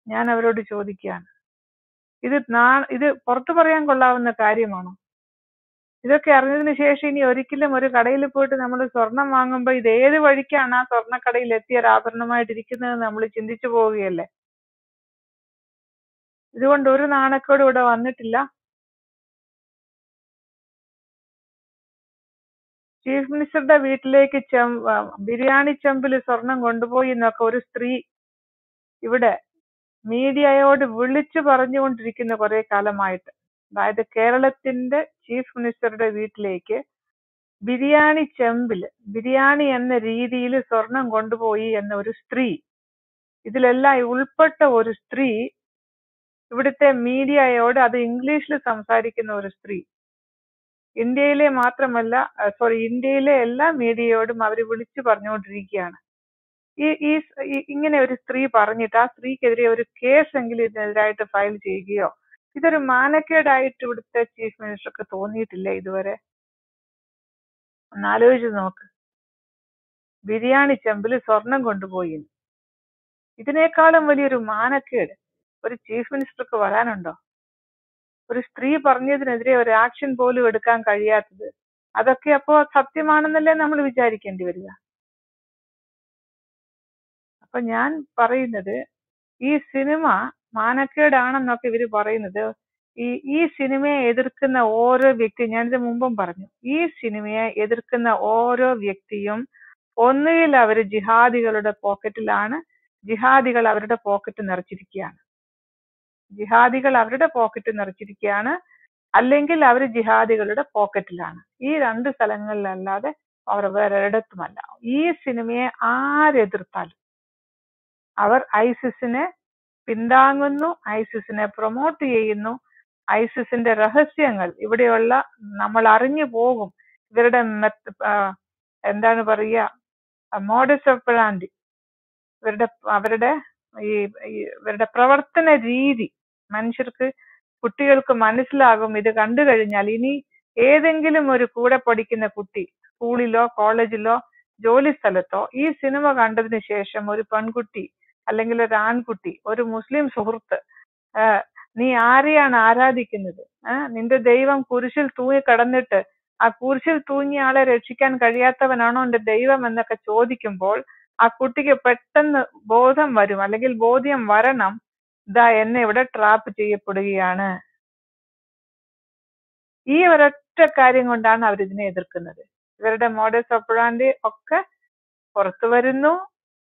[SPEAKER 3] ഞാൻ അവരോട് ചോദിക്കുകയാണ്. ഇത് നാ ഇത് പുറത്തു പറയാൻ കൊള്ളാവുന്ന കാര്യമാണോ? ഇതൊക്കെ അറിഞ്ഞതിന് ശേഷം ഇനി ഒരിക്കലും ഒരു കടയിൽ പോയിട്ട് നമ്മൾ സ്വർണം വാങ്ങുമ്പോൾ ഇത് ഏത് വഴിക്കാണ് ആ സ്വർണക്കടയിൽ എത്തിയ ഒരു ആഭരണമായിട്ടിരിക്കുന്നത് നമ്മൾ ചിന്തിച്ചു പോവുകയല്ലേ? ഇതുകൊണ്ട് ഒരു നാണക്കേടും ഇവിടെ വന്നിട്ടില്ല. ചീഫ് മിനിസ്റ്ററുടെ വീട്ടിലേക്ക് ബിരിയാണി ചെമ്പിൽ സ്വർണം കൊണ്ടുപോയി എന്നൊക്കെ ഒരു സ്ത്രീ ഇവിടെ മീഡിയയോട് വിളിച്ചു പറഞ്ഞുകൊണ്ടിരിക്കുന്ന കുറെ കാലമായിട്ട്. അതായത് കേരളത്തിന്റെ ചീഫ് മിനിസ്റ്ററുടെ വീട്ടിലേക്ക് ബിരിയാണി ചെമ്പിൽ ബിരിയാണി എന്ന രീതിയിൽ സ്വർണം കൊണ്ടുപോയി എന്ന ഒരു സ്ത്രീ ഇതിലെല്ലാം ഉൾപ്പെട്ട ഒരു സ്ത്രീ ഇവിടുത്തെ മീഡിയയോട് അത് ഇംഗ്ലീഷിൽ സംസാരിക്കുന്ന ഒരു സ്ത്രീ. ഇന്ത്യയിലെ മാത്രമല്ല സോറി ഇന്ത്യയിലെ എല്ലാ മീഡിയയോടും അവർ വിളിച്ചു പറഞ്ഞുകൊണ്ടിരിക്കുകയാണ്. ഈ ഈ ഇങ്ങനെ ഒരു സ്ത്രീ പറഞ്ഞിട്ട് ആ സ്ത്രീക്കെതിരെ ഒരു കേസ് എങ്കിലും ഇതിനെതിരായിട്ട് ഫയൽ ചെയ്യുകയോ ഇതൊരു മാനക്കേടായിട്ട് ഇവിടുത്തെ ചീഫ് മിനിസ്റ്റർക്ക് തോന്നിയിട്ടില്ല ഇതുവരെ? ഒന്ന് ആലോചിച്ച് നോക്ക്. ബിരിയാണി ചെമ്പിൽ സ്വർണം കൊണ്ടുപോയി. ഇതിനേക്കാളും വലിയൊരു മാനക്കേട് ഒരു ചീഫ് മിനിസ്റ്റർക്ക് വരാനുണ്ടോ? ഒരു സ്ത്രീ പറഞ്ഞതിനെതിരെ ഒരു ആക്ഷൻ പോലും എടുക്കാൻ കഴിയാത്തത് അതൊക്കെ അപ്പോ സത്യമാണെന്നല്ലേ നമ്മൾ വിചാരിക്കേണ്ടി വരിക? അപ്പൊ ഞാൻ പറയുന്നത് ഈ സിനിമ മാനക്കേടാണെന്നൊക്കെ ഇവർ പറയുന്നത്. ഈ ഈ സിനിമയെ എതിർക്കുന്ന ഓരോ വ്യക്തി ഞാനിത് മുമ്പും പറഞ്ഞു. ഈ സിനിമയെ എതിർക്കുന്ന ഓരോ വ്യക്തിയും ഒന്നുകിൽ അവർ ജിഹാദികളുടെ പോക്കറ്റിലാണ് ജിഹാദികൾ അവരുടെ പോക്കറ്റ് നിറച്ചിരിക്കുകയാണ്. ജിഹാദികൾ അവരുടെ പോക്കറ്റ് നിറച്ചിരിക്കുകയാണ് അല്ലെങ്കിൽ അവർ ജിഹാദികളുടെ പോക്കറ്റിലാണ്. ഈ രണ്ട് സ്ഥലങ്ങളിലല്ലാതെ അവർ വേറൊരിടത്തുമല്ല. ഈ സിനിമയെ ആരെതിർത്താലും അവർ ഐസിസിനെ പിന്താങ്ങുന്നു ഐസിസിനെ പ്രൊമോട്ട് ചെയ്യുന്നു. ഐസിസിന്റെ രഹസ്യങ്ങൾ ഇവിടെയുള്ള നമ്മൾ അറിഞ്ഞു പോകും. ഇവരുടെ എന്താണ് പറയുക മോഡസ് പ്ലാന്റി ഇവരുടെ അവരുടെ ഈ ഇവരുടെ പ്രവർത്തന രീതി മനുഷ്യർക്ക് കുട്ടികൾക്ക് മനസ്സിലാകും. ഇത് കണ്ടു കഴിഞ്ഞാൽ ഇനി ഏതെങ്കിലും ഒരു കൂടെ പഠിക്കുന്ന കുട്ടി സ്കൂളിലോ കോളേജിലോ ജോലി സ്ഥലത്തോ ഈ സിനിമ കണ്ടതിന് ശേഷം ഒരു പെൺകുട്ടി അല്ലെങ്കിൽ ഒരു ആൺകുട്ടി ഒരു മുസ്ലിം സുഹൃത്ത് നീ ആരെയാണ് ആരാധിക്കുന്നത്? നിന്റെ ദൈവം കുരിശിൽ തൂങ്ങി കടന്നിട്ട് ആ കുരിശിൽ തൂങ്ങിയ ആളെ രക്ഷിക്കാൻ കഴിയാത്തവനാണോ എന്റെ ദൈവം എന്നൊക്കെ ചോദിക്കുമ്പോൾ ആ കുട്ടിക്ക് പെട്ടെന്ന് ബോധം വരും അല്ലെങ്കിൽ ബോധ്യം വരണം ഇതാ എന്നെ ഇവിടെ ട്രാപ്പ് ചെയ്യപ്പെടുകയാണ്. ഈ ഒരൊറ്റ കാര്യം കൊണ്ടാണ് അവർ ഇതിനെ എതിർക്കുന്നത്. ഇവരുടെ മോഡേഴ്സ് ഒപ്പഴാണ്ടി ഒക്കെ പുറത്തു വരുന്നു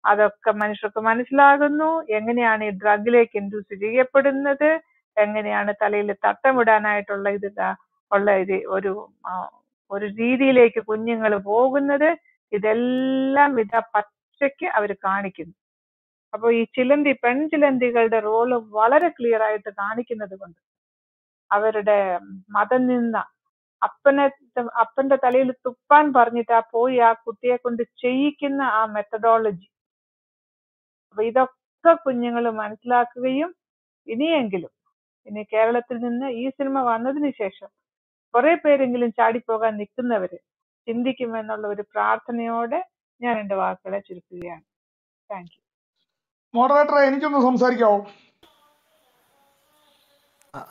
[SPEAKER 3] അതൊക്കെ മനുഷ്യർക്ക് മനസ്സിലാകുന്നു. എങ്ങനെയാണ് ഈ ഡ്രഗിലേക്ക് ഇൻഡ്യൂസ് ചെയ്യപ്പെടുന്നത്? എങ്ങനെയാണ് തലയിൽ തട്ടമിടാനായിട്ടുള്ള ഇത് ഉള്ള ഇത് ഒരു ഒരു രീതിയിലേക്ക് കുഞ്ഞുങ്ങൾ പോകുന്നത്? ഇതെല്ലാം വിധ പച്ചയ്ക്ക് അവർ കാണിക്കുന്നു. അപ്പൊ ഈ ചിലന്തി പെൺചിലന്തികളുടെ റോൾ വളരെ ക്ലിയർ ആയിട്ട് കാണിക്കുന്നത് കൊണ്ട് അവരുടെ മതം നിന്ന അപ്പനെ അപ്പന്റെ തലയിൽ തുപ്പാൻ പറഞ്ഞിട്ട് ആ പോയി ആ കുട്ടിയെ കൊണ്ട് ചെയ്യിക്കുന്ന ആ മെത്തഡോളജി അപ്പൊ ഇതൊക്കെ കുഞ്ഞുങ്ങൾ മനസ്സിലാക്കുകയും ഇനിയെങ്കിലും ഇനി കേരളത്തിൽ നിന്ന് ഈ സിനിമ വന്നതിന് ശേഷം കുറെ പേരെങ്കിലും ചാടിപ്പോകാൻ നിൽക്കുന്നവര് ചിന്തിക്കുമെന്നുള്ള ഒരു പ്രാർത്ഥനയോടെ ഞാൻ എന്റെ വാക്കുകളെ ചുരുക്കുകയാണ്. Thank you.
[SPEAKER 4] മോഡറേറ്ററെ എനിക്കൊന്ന് സംസാരിക്കാവോ?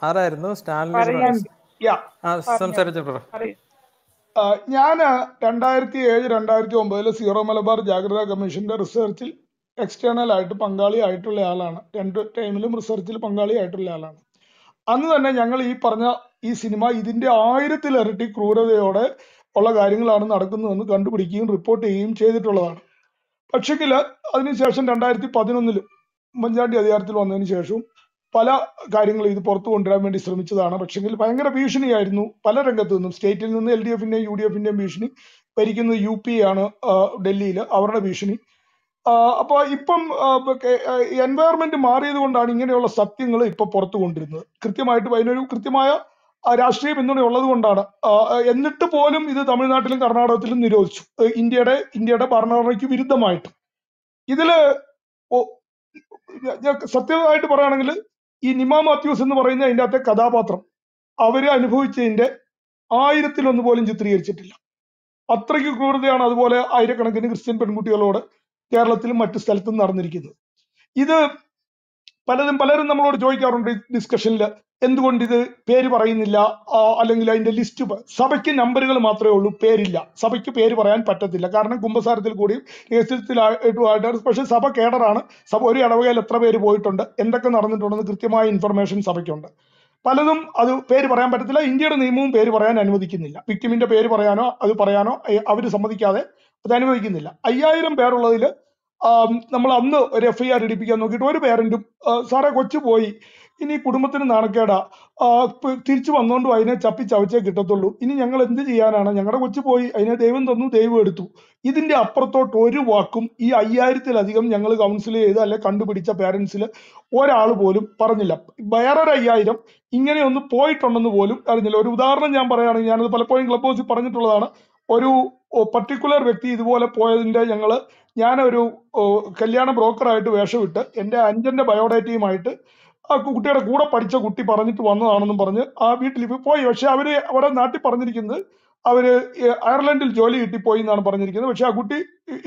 [SPEAKER 1] ആരായിരുന്നു? Stanley
[SPEAKER 4] ya.
[SPEAKER 1] ആ സംസാരിച്ചു ബ്രോ
[SPEAKER 4] ഞാൻ രണ്ടായിരത്തി ഏഴ് രണ്ടായിരത്തി ഒമ്പതിൽ സീറോ മലബാർ ജാഗ്രതാ കമ്മീഷന്റെ റിസർച്ചിൽ എക്സ്റ്റേണൽ ആയിട്ട് പങ്കാളിയായിട്ടുള്ള ആളാണ്. രണ്ട് ടൈമിലും റിസർച്ചിൽ പങ്കാളി ആയിട്ടുള്ള ആളാണ്. അന്ന് തന്നെ ഞങ്ങൾ ഈ പറഞ്ഞ ഈ സിനിമ ഇതിന്റെ ആയിരത്തിലിരട്ടി ക്രൂരതയോടെ ഉള്ള കാര്യങ്ങളാണ് നടക്കുന്നതെന്ന് കണ്ടുപിടിക്കുകയും റിപ്പോർട്ട് ചെയ്യുകയും ചെയ്തിട്ടുള്ളതാണ്. പക്ഷെങ്കിൽ അതിനുശേഷം രണ്ടായിരത്തി പതിനൊന്നിൽ ഉമ്മൻചാണ്ടി അധികാരത്തിൽ വന്നതിന് ശേഷവും പല കാര്യങ്ങളും ഇത് പുറത്തു കൊണ്ടുവരാൻ വേണ്ടി ശ്രമിച്ചതാണ്. പക്ഷെങ്കിൽ ഭയങ്കര ഭീഷണിയായിരുന്നു പല രംഗത്തു നിന്നും. സ്റ്റേറ്റിൽ നിന്ന് എൽ ഡി എഫിന്റെയും യു ഡി എഫിന്റെയും ഭീഷണി ഭരിക്കുന്നത് യു പി ആണ് ഡൽഹിയിൽ അവരുടെ ഭീഷണി. ആ, അപ്പൊ ഇപ്പം എൻവയറമെന്റ് മാറിയത് കൊണ്ടാണ് ഇങ്ങനെയുള്ള സത്യങ്ങൾ ഇപ്പൊ പുറത്തു കൊണ്ടിരുന്നത്. കൃത്യമായിട്ട് അതിനൊരു കൃത്യമായ രാഷ്ട്രീയ പിന്തുണ ഉള്ളത് കൊണ്ടാണ്. എന്നിട്ട് പോലും ഇത് തമിഴ്നാട്ടിലും കർണാടകത്തിലും നിരോധിച്ചു. ഇന്ത്യയുടെ ഇന്ത്യയുടെ ഭരണഘടനയ്ക്ക് വിരുദ്ധമായിട്ട്. ഇതിൽ സത്യമായിട്ട് പറയുകയാണെങ്കിൽ ഈ നിമ മാത്യൂസ് എന്ന് പറയുന്ന അതിന്റെ അകത്തെ കഥാപാത്രം അവർ അനുഭവിച്ചതിന്റെ ആയിരത്തിലൊന്ന് പോലും ചിത്രീകരിച്ചിട്ടില്ല. അത്രയ്ക്ക് ക്രൂരതയാണ് അതുപോലെ ആയിരക്കണക്കിന് ക്രിസ്ത്യൻ പെൺകുട്ടികളോട് കേരളത്തിലും മറ്റു സ്ഥലത്തും നടന്നിരിക്കുന്നത്. ഇത് പലരും പലരും നമ്മളോട് ചോദിക്കാറുണ്ട് ഡിസ്കഷനിൽ എന്തുകൊണ്ട് ഇത് പേര് പറയുന്നില്ല? അല്ലെങ്കിൽ അതിന്റെ ലിസ്റ്റ് സഭയ്ക്ക് നമ്പറുകൾ മാത്രമേ ഉള്ളൂ പേരില്ല. സഭയ്ക്ക് പേര് പറയാൻ പറ്റത്തില്ല. കാരണം കുംഭസാരത്തിൽ കൂടിയും രഹസ്യത്തിലായിട്ടുമായിട്ട് പക്ഷെ സഭ കേഡറാണ്. സഭ ഒരു ഇടവകയിൽ എത്ര പേര് പോയിട്ടുണ്ട്? എന്തൊക്കെ നടന്നിട്ടുണ്ടെന്ന് കൃത്യമായ ഇൻഫർമേഷൻ സഭയ്ക്കുണ്ട്. പലതും അത് പേര് പറയാൻ പറ്റത്തില്ല. ഇന്ത്യയുടെ നിയമവും പേര് പറയാൻ അനുവദിക്കുന്നില്ല. വിക്ടിമിന്റെ പേര് പറയാനോ അത് പറയാനോ അവർ സമ്മതിക്കാതെ അത് അനുവദിക്കുന്നില്ല അയ്യായിരം പേരുള്ളതിൽ നമ്മൾ അന്ന് ഒരു എഫ് ഐ ആർ ഇടിപ്പിക്കാൻ നോക്കിയിട്ട് ഒരു പേരന്റും സാറേ കൊച്ചു പോയി. ഇനി കുടുംബത്തിന് നാണക്കേടാ. തിരിച്ചു വന്നുകൊണ്ട് അതിനെ ചപ്പി ചവച്ചേ കിട്ടത്തുള്ളൂ. ഇനി ഞങ്ങൾ എന്ത് ചെയ്യാനാണ്? ഞങ്ങളുടെ കൊച്ചു പോയി അതിനെ ദൈവം തന്നു ദൈവം എടുത്തു. ഇതിന്റെ അപ്പുറത്തോട്ട് ഒരു വാക്കും ഈ അയ്യായിരത്തിലധികം ഞങ്ങൾ കൗൺസിൽ ചെയ്ത് അല്ലെ കണ്ടുപിടിച്ച പേരൻസിൽ ഒരാൾ പോലും പറഞ്ഞില്ല. വേറൊരു അയ്യായിരം ഇങ്ങനെ ഒന്ന് പോയിട്ടുണ്ടെന്ന് പോലും അറിഞ്ഞില്ല. ഒരു ഉദാഹരണം ഞാൻ പറയുകയാണെങ്കിൽ ഞാനത് പലപ്പോഴും ക്ലബ് ഹൗസിൽ പറഞ്ഞിട്ടുള്ളതാണ്. ഒരു പർട്ടിക്കുലർ വ്യക്തി ഇതുപോലെ പോയതിന്റെ ഞങ്ങൾ ഞാനൊരു കല്യാണ ബ്രോക്കറായിട്ട് വേഷമിട്ട് എന്റെ അഞ്ചന്റെ ബയോഡേറ്റയുമായിട്ട് ആ കുട്ടിയുടെ കൂടെ പഠിച്ച കുട്ടി പറഞ്ഞിട്ട് വന്നതാണെന്നും പറഞ്ഞ് ആ വീട്ടിൽ പോയി. പക്ഷെ അവർ അവിടെ നാട്ടിൽ പറഞ്ഞിരിക്കുന്നത് അവർ അയർലൻഡിൽ ജോലി കിട്ടിപ്പോയി എന്നാണ് പറഞ്ഞിരിക്കുന്നത്. പക്ഷെ ആ കുട്ടി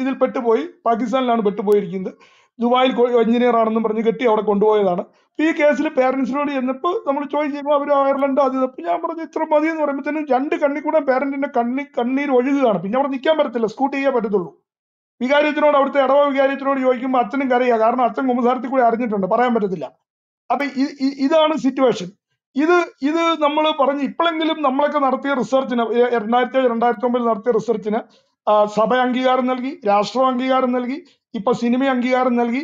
[SPEAKER 4] ഇതിൽ പെട്ടുപോയി പാകിസ്ഥാനിലാണ് പെട്ടുപോയിരിക്കുന്നത്. ദുബായിൽ എഞ്ചിനീയർ ആണെന്നും പറഞ്ഞ് കെട്ടി അവിടെ കൊണ്ടുപോയതാണ്. ഈ കേസിൽ പേരൻസിനോട് ചെന്നപ്പോൾ നമ്മൾ ചോദിച്ചപ്പോൾ അവർ അയർലൻഡ് അത് അപ്പം ഞാൻ പറഞ്ഞു ഇത്ര മതി എന്ന് പറയുമ്പോഴത്തേനും രണ്ട് കണ്ണി കൂടെ പേരന്റിന്റെ കണ്ണി കണ്ണീര് ഒഴുകുകയാണ്. പിന്നെ അവിടെ നിൽക്കാൻ പറ്റത്തില്ല സ്കൂട്ട് ചെയ്യാൻ പറ്റത്തുള്ളൂ. വികാരിയത്തിനോട് അവിടുത്തെ ഇടവ വികാരിയത്തിനോട് ചോദിക്കുമ്പോൾ അച്ഛനും കരയുക കാരണം അച്ഛൻ കുമ്പസാരത്തിൽ കൂടി അറിഞ്ഞിട്ടുണ്ട് പറയാൻ പറ്റത്തില്ല. അപ്പൊ ഇതാണ് സിറ്റുവേഷൻ ഇത് ഇത് നമ്മൾ പറഞ്ഞു ഇപ്പോഴെങ്കിലും നമ്മളൊക്കെ നടത്തിയ റിസർച്ചിന് രണ്ടായിരത്തി ഏഴ് രണ്ടായിരത്തി ഒമ്പതിൽ നടത്തിയ റിസർച്ചിന് സഭ അംഗീകാരം നൽകി രാഷ്ട്രം അംഗീകാരം നൽകി ഇപ്പൊ സിനിമ അംഗീകാരം നൽകി.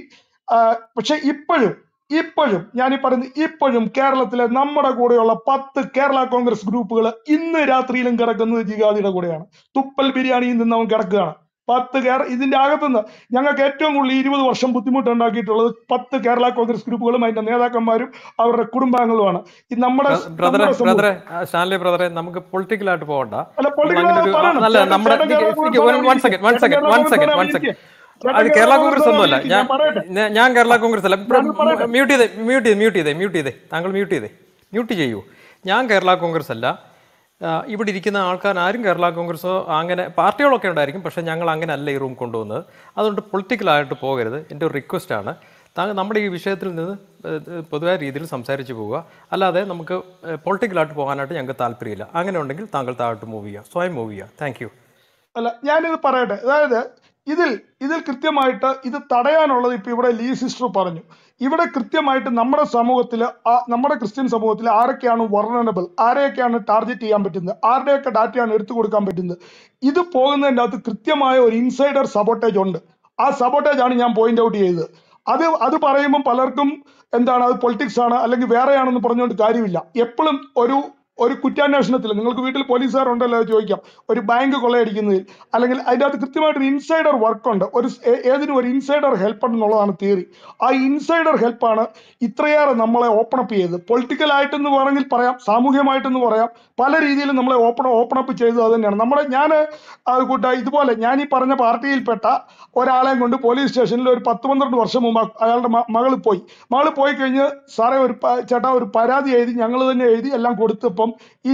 [SPEAKER 4] പക്ഷെ ഇപ്പോഴും ഇപ്പോഴും ഞാൻ ഈ പറയുന്നത് ഇപ്പോഴും കേരളത്തിലെ നമ്മുടെ കൂടെയുള്ള പത്ത് കേരള കോൺഗ്രസ് ഗ്രൂപ്പുകൾ ഇന്ന് രാത്രിയിലും കിടക്കുന്നത് ജിഗാദിയുടെ കൂടെയാണ്. തുപ്പൽ ബിരിയാണിയിൽ നിന്ന് അവൻ കിടക്കുകയാണ്. പത്ത് കേരള ഇതിന്റെ അകത്തുനിന്ന് ഞങ്ങൾക്ക് ഏറ്റവും കൂടുതൽ ഇരുപത് വർഷം ബുദ്ധിമുട്ടുണ്ടാക്കിയിട്ടുള്ളത് പത്ത് കേരള കോൺഗ്രസ് ഗ്രൂപ്പുകളും അതിന്റെ നേതാക്കന്മാരും അവരുടെ കുടുംബാംഗങ്ങളുമാണ്. നമ്മുടെ സമൂഹം
[SPEAKER 1] ബ്രദറെ നമുക്ക് പൊളിറ്റിക്കലായിട്ട് പോകണ്ട. നമ്മുടെ അത്
[SPEAKER 4] കേരള കോൺഗ്രസ്
[SPEAKER 1] ഒന്നുമല്ല. ഞാൻ
[SPEAKER 4] ഞാൻ
[SPEAKER 1] കേരള കോൺഗ്രസ് അല്ല. മ്യൂട്ട് ചെയ്തേ മ്യൂട്ട് ചെയ്തേ മ്യൂട്ട് ചെയ്തേ മ്യൂട്ട് ചെയ്തേ. താങ്കൾ മ്യൂട്ട് ചെയ്തേ. മ്യൂട്ട് ചെയ്യൂ. ഞാൻ കേരള കോൺഗ്രസ് അല്ല. ഇവിടെ ഇരിക്കുന്ന ആൾക്കാർ ആരും കേരള കോൺഗ്രസോ അങ്ങനെ പാർട്ടികളൊക്കെ ഉണ്ടായിരിക്കും പക്ഷേ ഞങ്ങൾ അങ്ങനെ അല്ല ഈ റൂം കൊണ്ടുവന്നത്. അതുകൊണ്ട് പൊളിറ്റിക്കലായിട്ട് പോകരുത്. എന്റെ ഒരു റിക്വസ്റ്റാണ് താങ്കൾ നമ്മുടെ ഈ വിഷയത്തിൽ നിന്ന് പൊതുവായ രീതിയിൽ സംസാരിച്ച് പോവുക. അല്ലാതെ നമുക്ക് പൊളിറ്റിക്കലായിട്ട് പോകാനായിട്ട് ഞങ്ങൾക്ക് താല്പര്യമില്ല. അങ്ങനെ ഉണ്ടെങ്കിൽ താങ്കൾ താഴോട്ട് മൂവ് ചെയ്യുക. സ്വയം മൂവ് ചെയ്യുക. താങ്ക് യു
[SPEAKER 4] അല്ല ഞാനിത് പറയട്ടെ. അതായത് ഇതിൽ ഇതിൽ കൃത്യമായിട്ട് ഇത് തടയാനുള്ളത് ഇപ്പൊ ഇവിടെ ലീ സിസ്റ്റർ പറഞ്ഞു. ഇവിടെ കൃത്യമായിട്ട് നമ്മുടെ സമൂഹത്തിൽ നമ്മുടെ ക്രിസ്ത്യൻ സമൂഹത്തിൽ ആരൊക്കെയാണ് വർണനബിൾ ആരെയൊക്കെയാണ് ടാർഗറ്റ് ചെയ്യാൻ പറ്റുന്നത്? ആരുടെയൊക്കെ ഡാറ്റയാണ് എടുത്തു കൊടുക്കാൻ പറ്റുന്നത്? ഇത് പോകുന്നതിന്റെ അകത്ത് കൃത്യമായ ഒരു ഇൻസൈഡർ സബോട്ടേജ് ഉണ്ട്. ആ സബോട്ടേജ് ആണ് ഞാൻ പോയിന്റ് ഔട്ട് ചെയ്തത്. അത് അത് പറയുമ്പോൾ പലർക്കും എന്താണ് അത് പൊളിറ്റിക്സ് ആണ് അല്ലെങ്കിൽ വേറെയാണെന്ന് പറഞ്ഞുകൊണ്ട് കാര്യമില്ല. എപ്പോഴും ഒരു ഒരു കുറ്റാന്വേഷണത്തിൽ നിങ്ങൾക്ക് വീട്ടിൽ പോലീസുകാരുണ്ടല്ലോ ഉണ്ടല്ലോ ചോദിക്കാം. ഒരു ബാങ്ക് കൊള്ളയടിക്കുന്നതിൽ അല്ലെങ്കിൽ അതിന്റെ അകത്ത് കൃത്യമായിട്ട് ഇൻസൈഡർ വർക്ക് ഉണ്ട്. ഒരു ഏതിനും ഒരു ഇൻസൈഡർ ഹെൽപ്പ് എന്നുള്ളതാണ് തിയറി ആ ഇൻസൈഡർ ഹെൽപ്പാണ് ഇത്രയേറെ നമ്മളെ ഓപ്പൺ അപ്പ് ചെയ്തത് പൊളിറ്റിക്കൽ ആയിട്ടെന്ന് വേണമെങ്കിൽ പറയാം സാമൂഹ്യമായിട്ടെന്ന് പറയാം. പല രീതിയിലും നമ്മളെ ഓപ്പൺ ഓപ്പൺ അപ്പ് ചെയ്തത് അത് തന്നെയാണ്. നമ്മുടെ ഞാൻ കൂട്ട ഇതുപോലെ ഞാൻ ഈ പറഞ്ഞ പാർട്ടിയിൽപ്പെട്ട ഒരാളെയും കൊണ്ട് പോലീസ് സ്റ്റേഷനിൽ ഒരു പത്ത് പന്ത്രണ്ട് വർഷം മുമ്പ് അയാളുടെ മകൾ പോയി. മകൾ പോയി കഴിഞ്ഞ് സാറേ ഒരു ചേട്ടാ ഒരു പരാതി എഴുതി ഞങ്ങൾ തന്നെ എഴുതി എല്ലാം കൊടുത്തപ്പം ഈ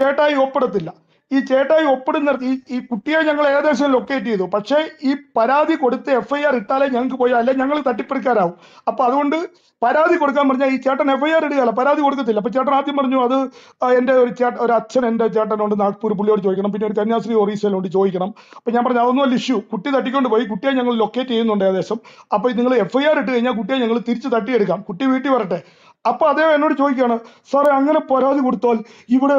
[SPEAKER 4] ചേട്ടായി ഒപ്പിടത്തില്ല. ഈ ചേട്ടായി ഒപ്പിടുന്ന ഈ കുട്ടിയെ ഞങ്ങൾ ഏകദേശം ലൊക്കേറ്റ് ചെയ്തു. പക്ഷേ ഈ പരാതി കൊടുത്ത് എഫ് ഐ ആർ ഇട്ടാലേ ഞങ്ങൾക്ക് പോയാൽ അല്ലെ ഞങ്ങൾ തട്ടിപ്പറിക്കാരാവും. അപ്പൊ അതുകൊണ്ട് പരാതി കൊടുക്കാൻ പറഞ്ഞാൽ ഈ ചേട്ടൻ എഫ് ഐ ആർ ഇടുകയല്ല പരാതി കൊടുക്കത്തില്ല. അപ്പൊ ചേട്ടൻ ആദ്യം പറഞ്ഞു അത് എന്റെ ഒരു ചേട്ടൻ ഒരു അച്ഛൻ എന്റെ ചേട്ടനുണ്ട് നാഗ്പൂർ പുള്ളിയോട് ചോദിക്കണം. പിന്നെ ഒരു കന്യാസ്ത്രീ ഒറീസയിലോട് ചോദിക്കണം. അപ്പൊ ഞാൻ പറഞ്ഞു അതൊന്നും അല്ല ഇഷ്യൂ കുട്ടി തട്ടിക്കൊണ്ട് പോയി. കുട്ടിയെ ഞങ്ങൾ ലൊക്കേറ്റ് ചെയ്യുന്നുണ്ട് ഏകദേശം. അപ്പൊ നിങ്ങൾ എഫ് ഐ ആർ ഇട്ട് കഴിഞ്ഞാൽ കുട്ടിയെ ഞങ്ങൾ തിരിച്ച് തട്ടിയെടുക്കാം. കുട്ടി വീട്ടിൽ വരട്ടെ. അപ്പൊ അദ്ദേഹം എന്നോട് ചോദിക്കുകയാണ് സാറേ അങ്ങനെ പരാതി കൊടുത്താൽ ഇവിടെ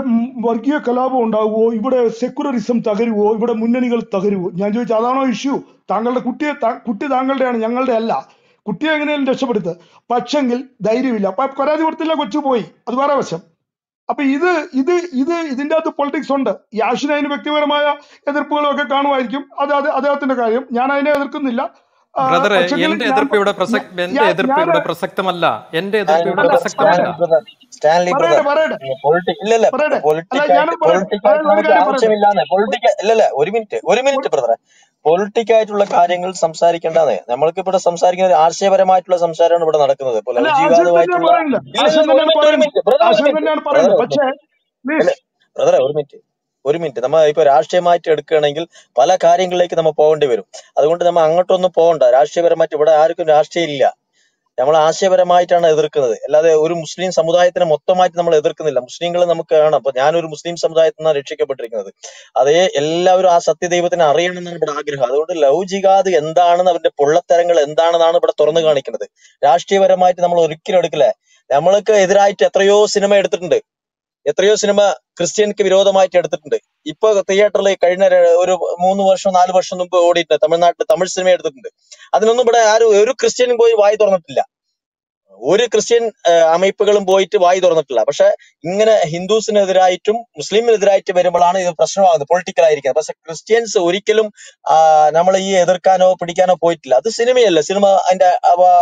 [SPEAKER 4] വർഗീയ കലാപം ഉണ്ടാകുമോ ഇവിടെ സെക്യുലറിസം തകരുവോ? ഇവിടെ മുന്നണികൾ തകരുവോ? ഞാൻ ചോദിച്ചു അതാണോ ഇഷ്യൂ താങ്കളുടെ കുട്ടിയെ കുട്ടി താങ്കളുടെയാണ് ഞങ്ങളുടെ അല്ല. കുട്ടിയെ എങ്ങനെയും രക്ഷപ്പെടുത്തുക? പക്ഷെങ്കിൽ ധൈര്യമില്ല. അപ്പൊ പരാതി കൊടുത്തില്ല കൊച്ചു പോയി. അത് വേറെ വശം. അപ്പൊ ഇത് ഇത് ഇത് ഇതിന്റെ അകത്ത് പൊളിറ്റിക്സ് ഉണ്ട്. യാഷിന് അതിന് വ്യക്തിപരമായ എതിർപ്പുകളൊക്കെ കാണുമായിരിക്കും. അത് അത് അദ്ദേഹത്തിന്റെ കാര്യം. ഞാൻ അതിനെ എതിർക്കുന്നില്ല.
[SPEAKER 1] ബ്രദറെ എന്റെ എതിർപ്പ് ഇവിടെ പ്രസക് എന്റെ എതിർപ്പ് ഇവിടെ പ്രസക്തമല്ല. എന്റെ എതിർപ്പ് ഇവിടെ പ്രസക്തമല്ല.
[SPEAKER 5] സ്റ്റാൻലി ഇല്ലല്ല
[SPEAKER 4] ഒരു
[SPEAKER 5] മിനിറ്റ് ഒരു മിനിറ്റ് ബ്രദറെ. പൊളിറ്റിക് ആയിട്ടുള്ള കാര്യങ്ങൾ സംസാരിക്കേണ്ടതെ നമ്മൾക്ക് ഇവിടെ സംസാരിക്കുന്ന ഒരു ആശയപരമായിട്ടുള്ള സംസാരമാണ് ഇവിടെ നടക്കുന്നത്. ബ്രദറെ ഒരു മിനിറ്റ്. ഒരു മിനിറ്റ്. നമ്മൾ ഇപ്പൊ രാഷ്ട്രീയമായിട്ട് എടുക്കുകയാണെങ്കിൽ പല കാര്യങ്ങളിലേക്ക് നമ്മൾ പോകേണ്ടി വരും. അതുകൊണ്ട് നമ്മൾ അങ്ങോട്ടൊന്നും പോകണ്ട. രാഷ്ട്രീയപരമായിട്ട് ഇവിടെ ആർക്കും രാഷ്ട്രീയം ഇല്ല. നമ്മൾ ആശയപരമായിട്ടാണ് എതിർക്കുന്നത്. അല്ലാതെ ഒരു മുസ്ലിം സമുദായത്തിനെ മൊത്തമായിട്ട് നമ്മൾ എതിർക്കുന്നില്ല. മുസ്ലിങ്ങൾ നമുക്ക് കാണാം അപ്പൊ ഞാനൊരു മുസ്ലിം സമുദായത്തിൽ നിന്നാണ് രക്ഷിക്കപ്പെട്ടിരിക്കുന്നത്. അതേ എല്ലാവരും ആ സത്യദൈവത്തിനെ അറിയണമെന്നാണ് ഇവിടെ ആഗ്രഹം. അതുകൊണ്ട് ലൗചികാത് എന്താണെന്ന് അവന്റെ പൊള്ളത്തരങ്ങൾ എന്താണെന്നാണ് ഇവിടെ തുറന്നു കാണിക്കുന്നത്. രാഷ്ട്രീയപരമായിട്ട് നമ്മൾ ഒരിക്കലും എടുക്കില്ല. നമ്മൾക്ക് എതിരായിട്ട് എത്രയോ സിനിമ എടുത്തിട്ടുണ്ട്. എത്രയോ സിനിമ ക്രിസ്ത്യൻക്ക് വിരോധമായിട്ട് എടുത്തിട്ടുണ്ട്. ഇപ്പൊ തിയേറ്ററിൽ കഴിഞ്ഞ ഒരു മൂന്ന് വർഷം നാല് വർഷം മുമ്പ് ഓടിയിട്ട് തമിഴ്നാട്ടിൽ തമിഴ് സിനിമ എടുത്തിട്ടുണ്ട്. അതിനൊന്നും ഇവിടെ ആരും ഒരു ക്രിസ്ത്യനും പോയി വായി തുറന്നിട്ടില്ല. ഒരു ക്രിസ്ത്യൻ அமைப்புകളും പോയിട്ട് വായി തുറന്നിട്ടില്ല. പക്ഷെ ഇങ്ങനെ ഹിന്ദുസിനെതിരായിട്ടും മുസ്ലിമിനെതിരായിട്ടും വരുമ്പോഴാണ് ഇത് പ്രശ്നമാകുന്നത്. പൊളിറ്റിക്കൽ ആയിരിക്കുന്നത് പക്ഷെ ക്രിസ്ത്യൻസ് ഒരിക്കലും നമ്മൾ ഈ എതിർക്കാനോ പിടിക്കാനോ പോയിട്ടില്ല. അത് സിനിമയല്ല. സിനിമ അതിന്റെ